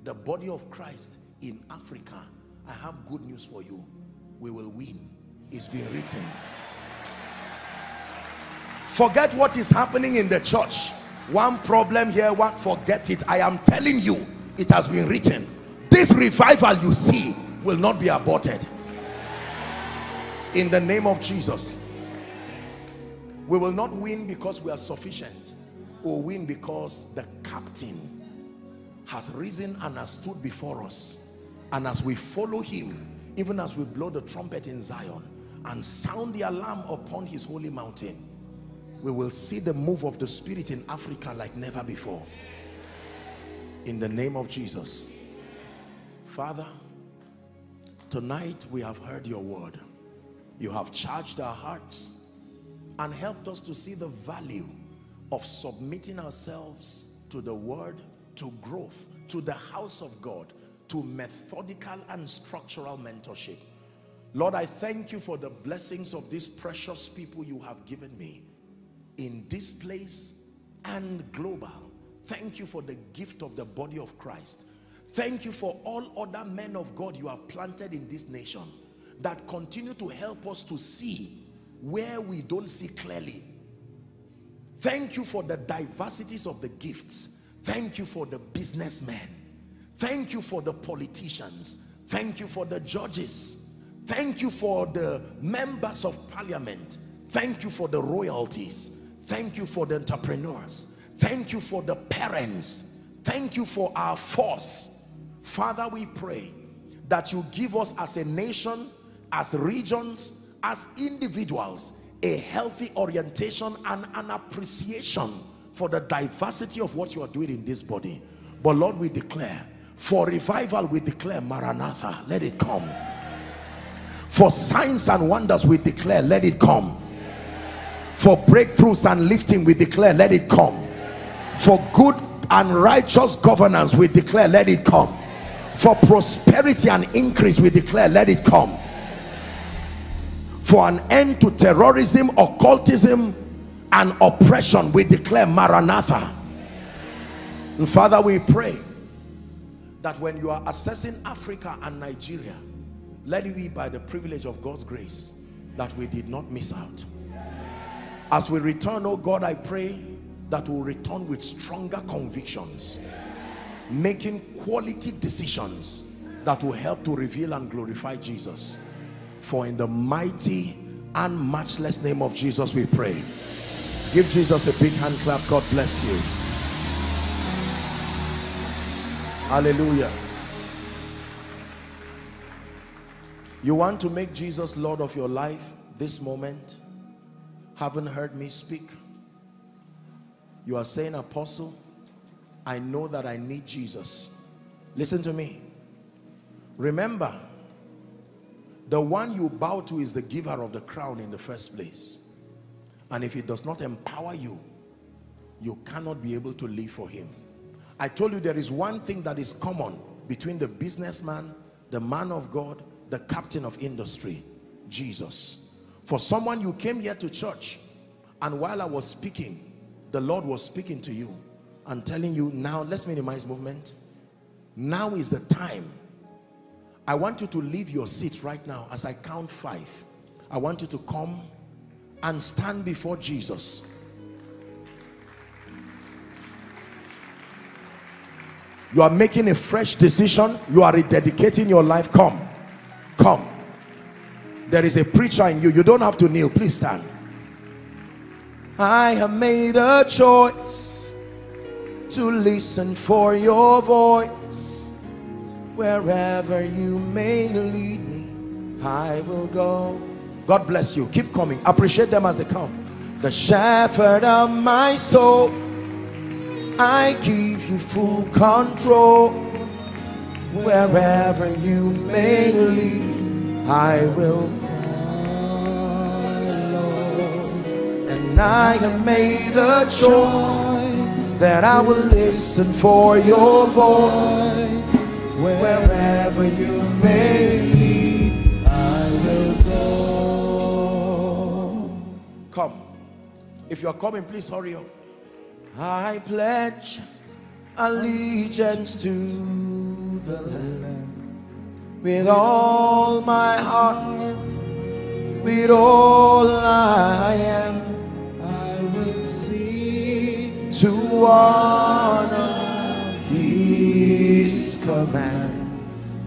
the body of Christ in Africa, I have good news for you. We will win. It's been written. Forget what is happening in the church. One problem here, what forget it. I am telling you, it has been written. This revival you see will not be aborted. In the name of Jesus. We will not win because we are sufficient. Or win because the captain has risen and has stood before us. And as we follow him, even as we blow the trumpet in Zion and sound the alarm upon his holy mountain, we will see the move of the spirit in Africa like never before. In the name of Jesus. Father, Tonight we have heard your word. You have charged our hearts and helped us to see the value of submitting ourselves to the word, to growth, to the house of God, to methodical and structural mentorship. Lord, I thank you for the blessings of these precious people you have given me in this place and global. Thank you for the gift of the body of Christ. Thank you for all other men of God you have planted in this nation that continue to help us to see where we don't see clearly. Thank you for the diversities of the gifts. Thank you for the businessmen. Thank you for the politicians. Thank you for the judges. Thank you for the members of parliament. Thank you for the royalties. Thank you for the entrepreneurs. Thank you for the parents. Thank you for our force. Father, we pray that you give us as a nation, as regions, as individuals, a healthy orientation and an appreciation for the diversity of what you are doing in this body. But Lord, we declare, for revival, we declare Maranatha, let it come. For signs and wonders, we declare, let it come. For breakthroughs and lifting, we declare, let it come. For good and righteous governance, we declare, let it come. For prosperity and increase, we declare, let it come for an end to terrorism, occultism, and oppression, we declare Maranatha. And Father, we pray that when you are assessing Africa and Nigeria, let it be by the privilege of God's grace that we did not miss out. As we return, oh God, I pray that we'll return with stronger convictions, making quality decisions that will help to reveal and glorify Jesus. For in the mighty and matchless name of Jesus we pray. Give Jesus a big hand clap. God bless you. Hallelujah. You want to make Jesus Lord of your life this moment? Haven't heard me speak? You are saying, Apostle, I know that I need Jesus. Listen to me. Remember, the one you bow to is the giver of the crown in the first place. And if he does not empower you, you cannot be able to live for him. I told you there is one thing that is common between the businessman, the man of God, the captain of industry, Jesus. For someone you came here to church and while I was speaking, the Lord was speaking to you and telling you now, let's minimize movement. Now is the time I want you to leave your seat right now as I count five. I want you to come and stand before Jesus. You are making a fresh decision. You are rededicating your life. Come. Come. There is a preacher in you. You don't have to kneel. Please stand. I have made a choice to listen for your voice Wherever you may lead me, I will go. God bless you. Keep coming. Appreciate them as they come. The shepherd of my soul, I give you full control. Wherever you may lead, I will follow. And I have made a choice that I will listen for your voice Wherever you may lead, I will go. Come. If you're coming, please hurry up. I pledge allegiance to the land with all my heart, with all I am. I will see to honor His command.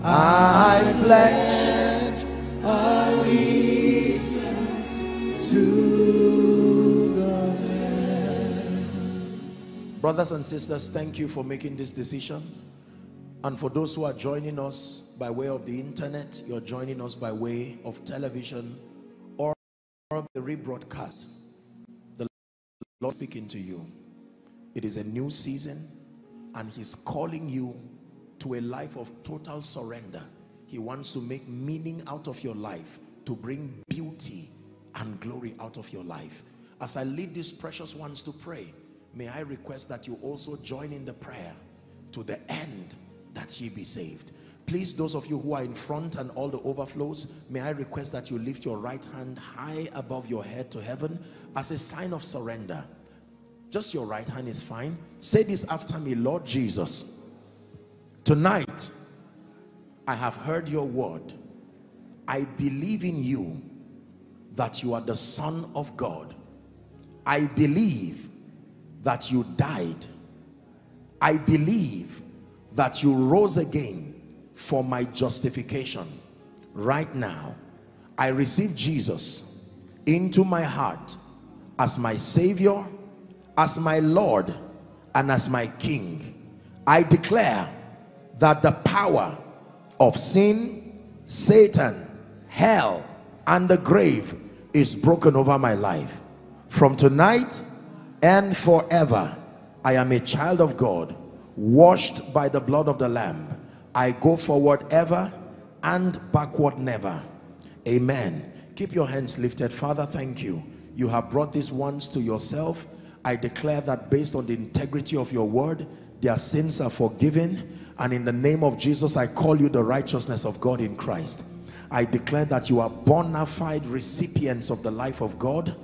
I pledge allegiance to the land. Brothers and sisters, thank you for making this decision. And for those who are joining us by way of the internet, you're joining us by way of television or the rebroadcast. The Lord speaking to you. It is a new season and he's calling you to a life of total surrender. he wants to make meaning out of your life to bring beauty and glory out of your life. As I lead these precious ones to pray may I request that you also join in the prayer to the end that ye be saved. Please those of you who are in front and all the overflows may I request that you lift your right hand high above your head to heaven as a sign of surrender just your right hand is fine. Say this after me Lord Jesus. Tonight I have heard your word. I believe in you that you are the son of God. I believe that you died. I believe that you rose again for my justification. Right now I receive Jesus into my heart as my savior as my Lord and as my King I declare that the power of sin Satan hell and the grave is broken over my life. From tonight and forever I am a child of God washed by the blood of the lamb. I go forward ever and backward never. Amen. Keep your hands lifted. Father thank you. You have brought these ones to yourself I declare that based on the integrity of your word their sins are forgiven and in the name of Jesus I call you the righteousness of God in Christ. I declare that you are bona fide recipients of the life of God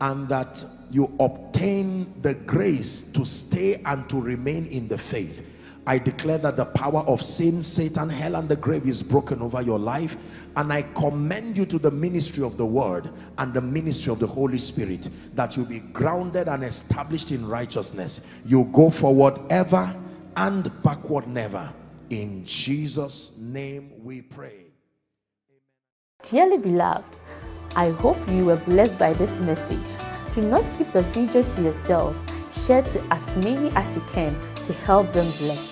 and that you obtain the grace to stay and to remain in the faith I declare that the power of sin, Satan, hell and the grave is broken over your life and I commend you to the ministry of the word and the ministry of the Holy Spirit that you be grounded and established in righteousness. You go forward ever and backward never. In Jesus' name we pray. Dearly beloved, I hope you were blessed by this message. Do not keep the video to yourself. Share to as many as you can to help them bless.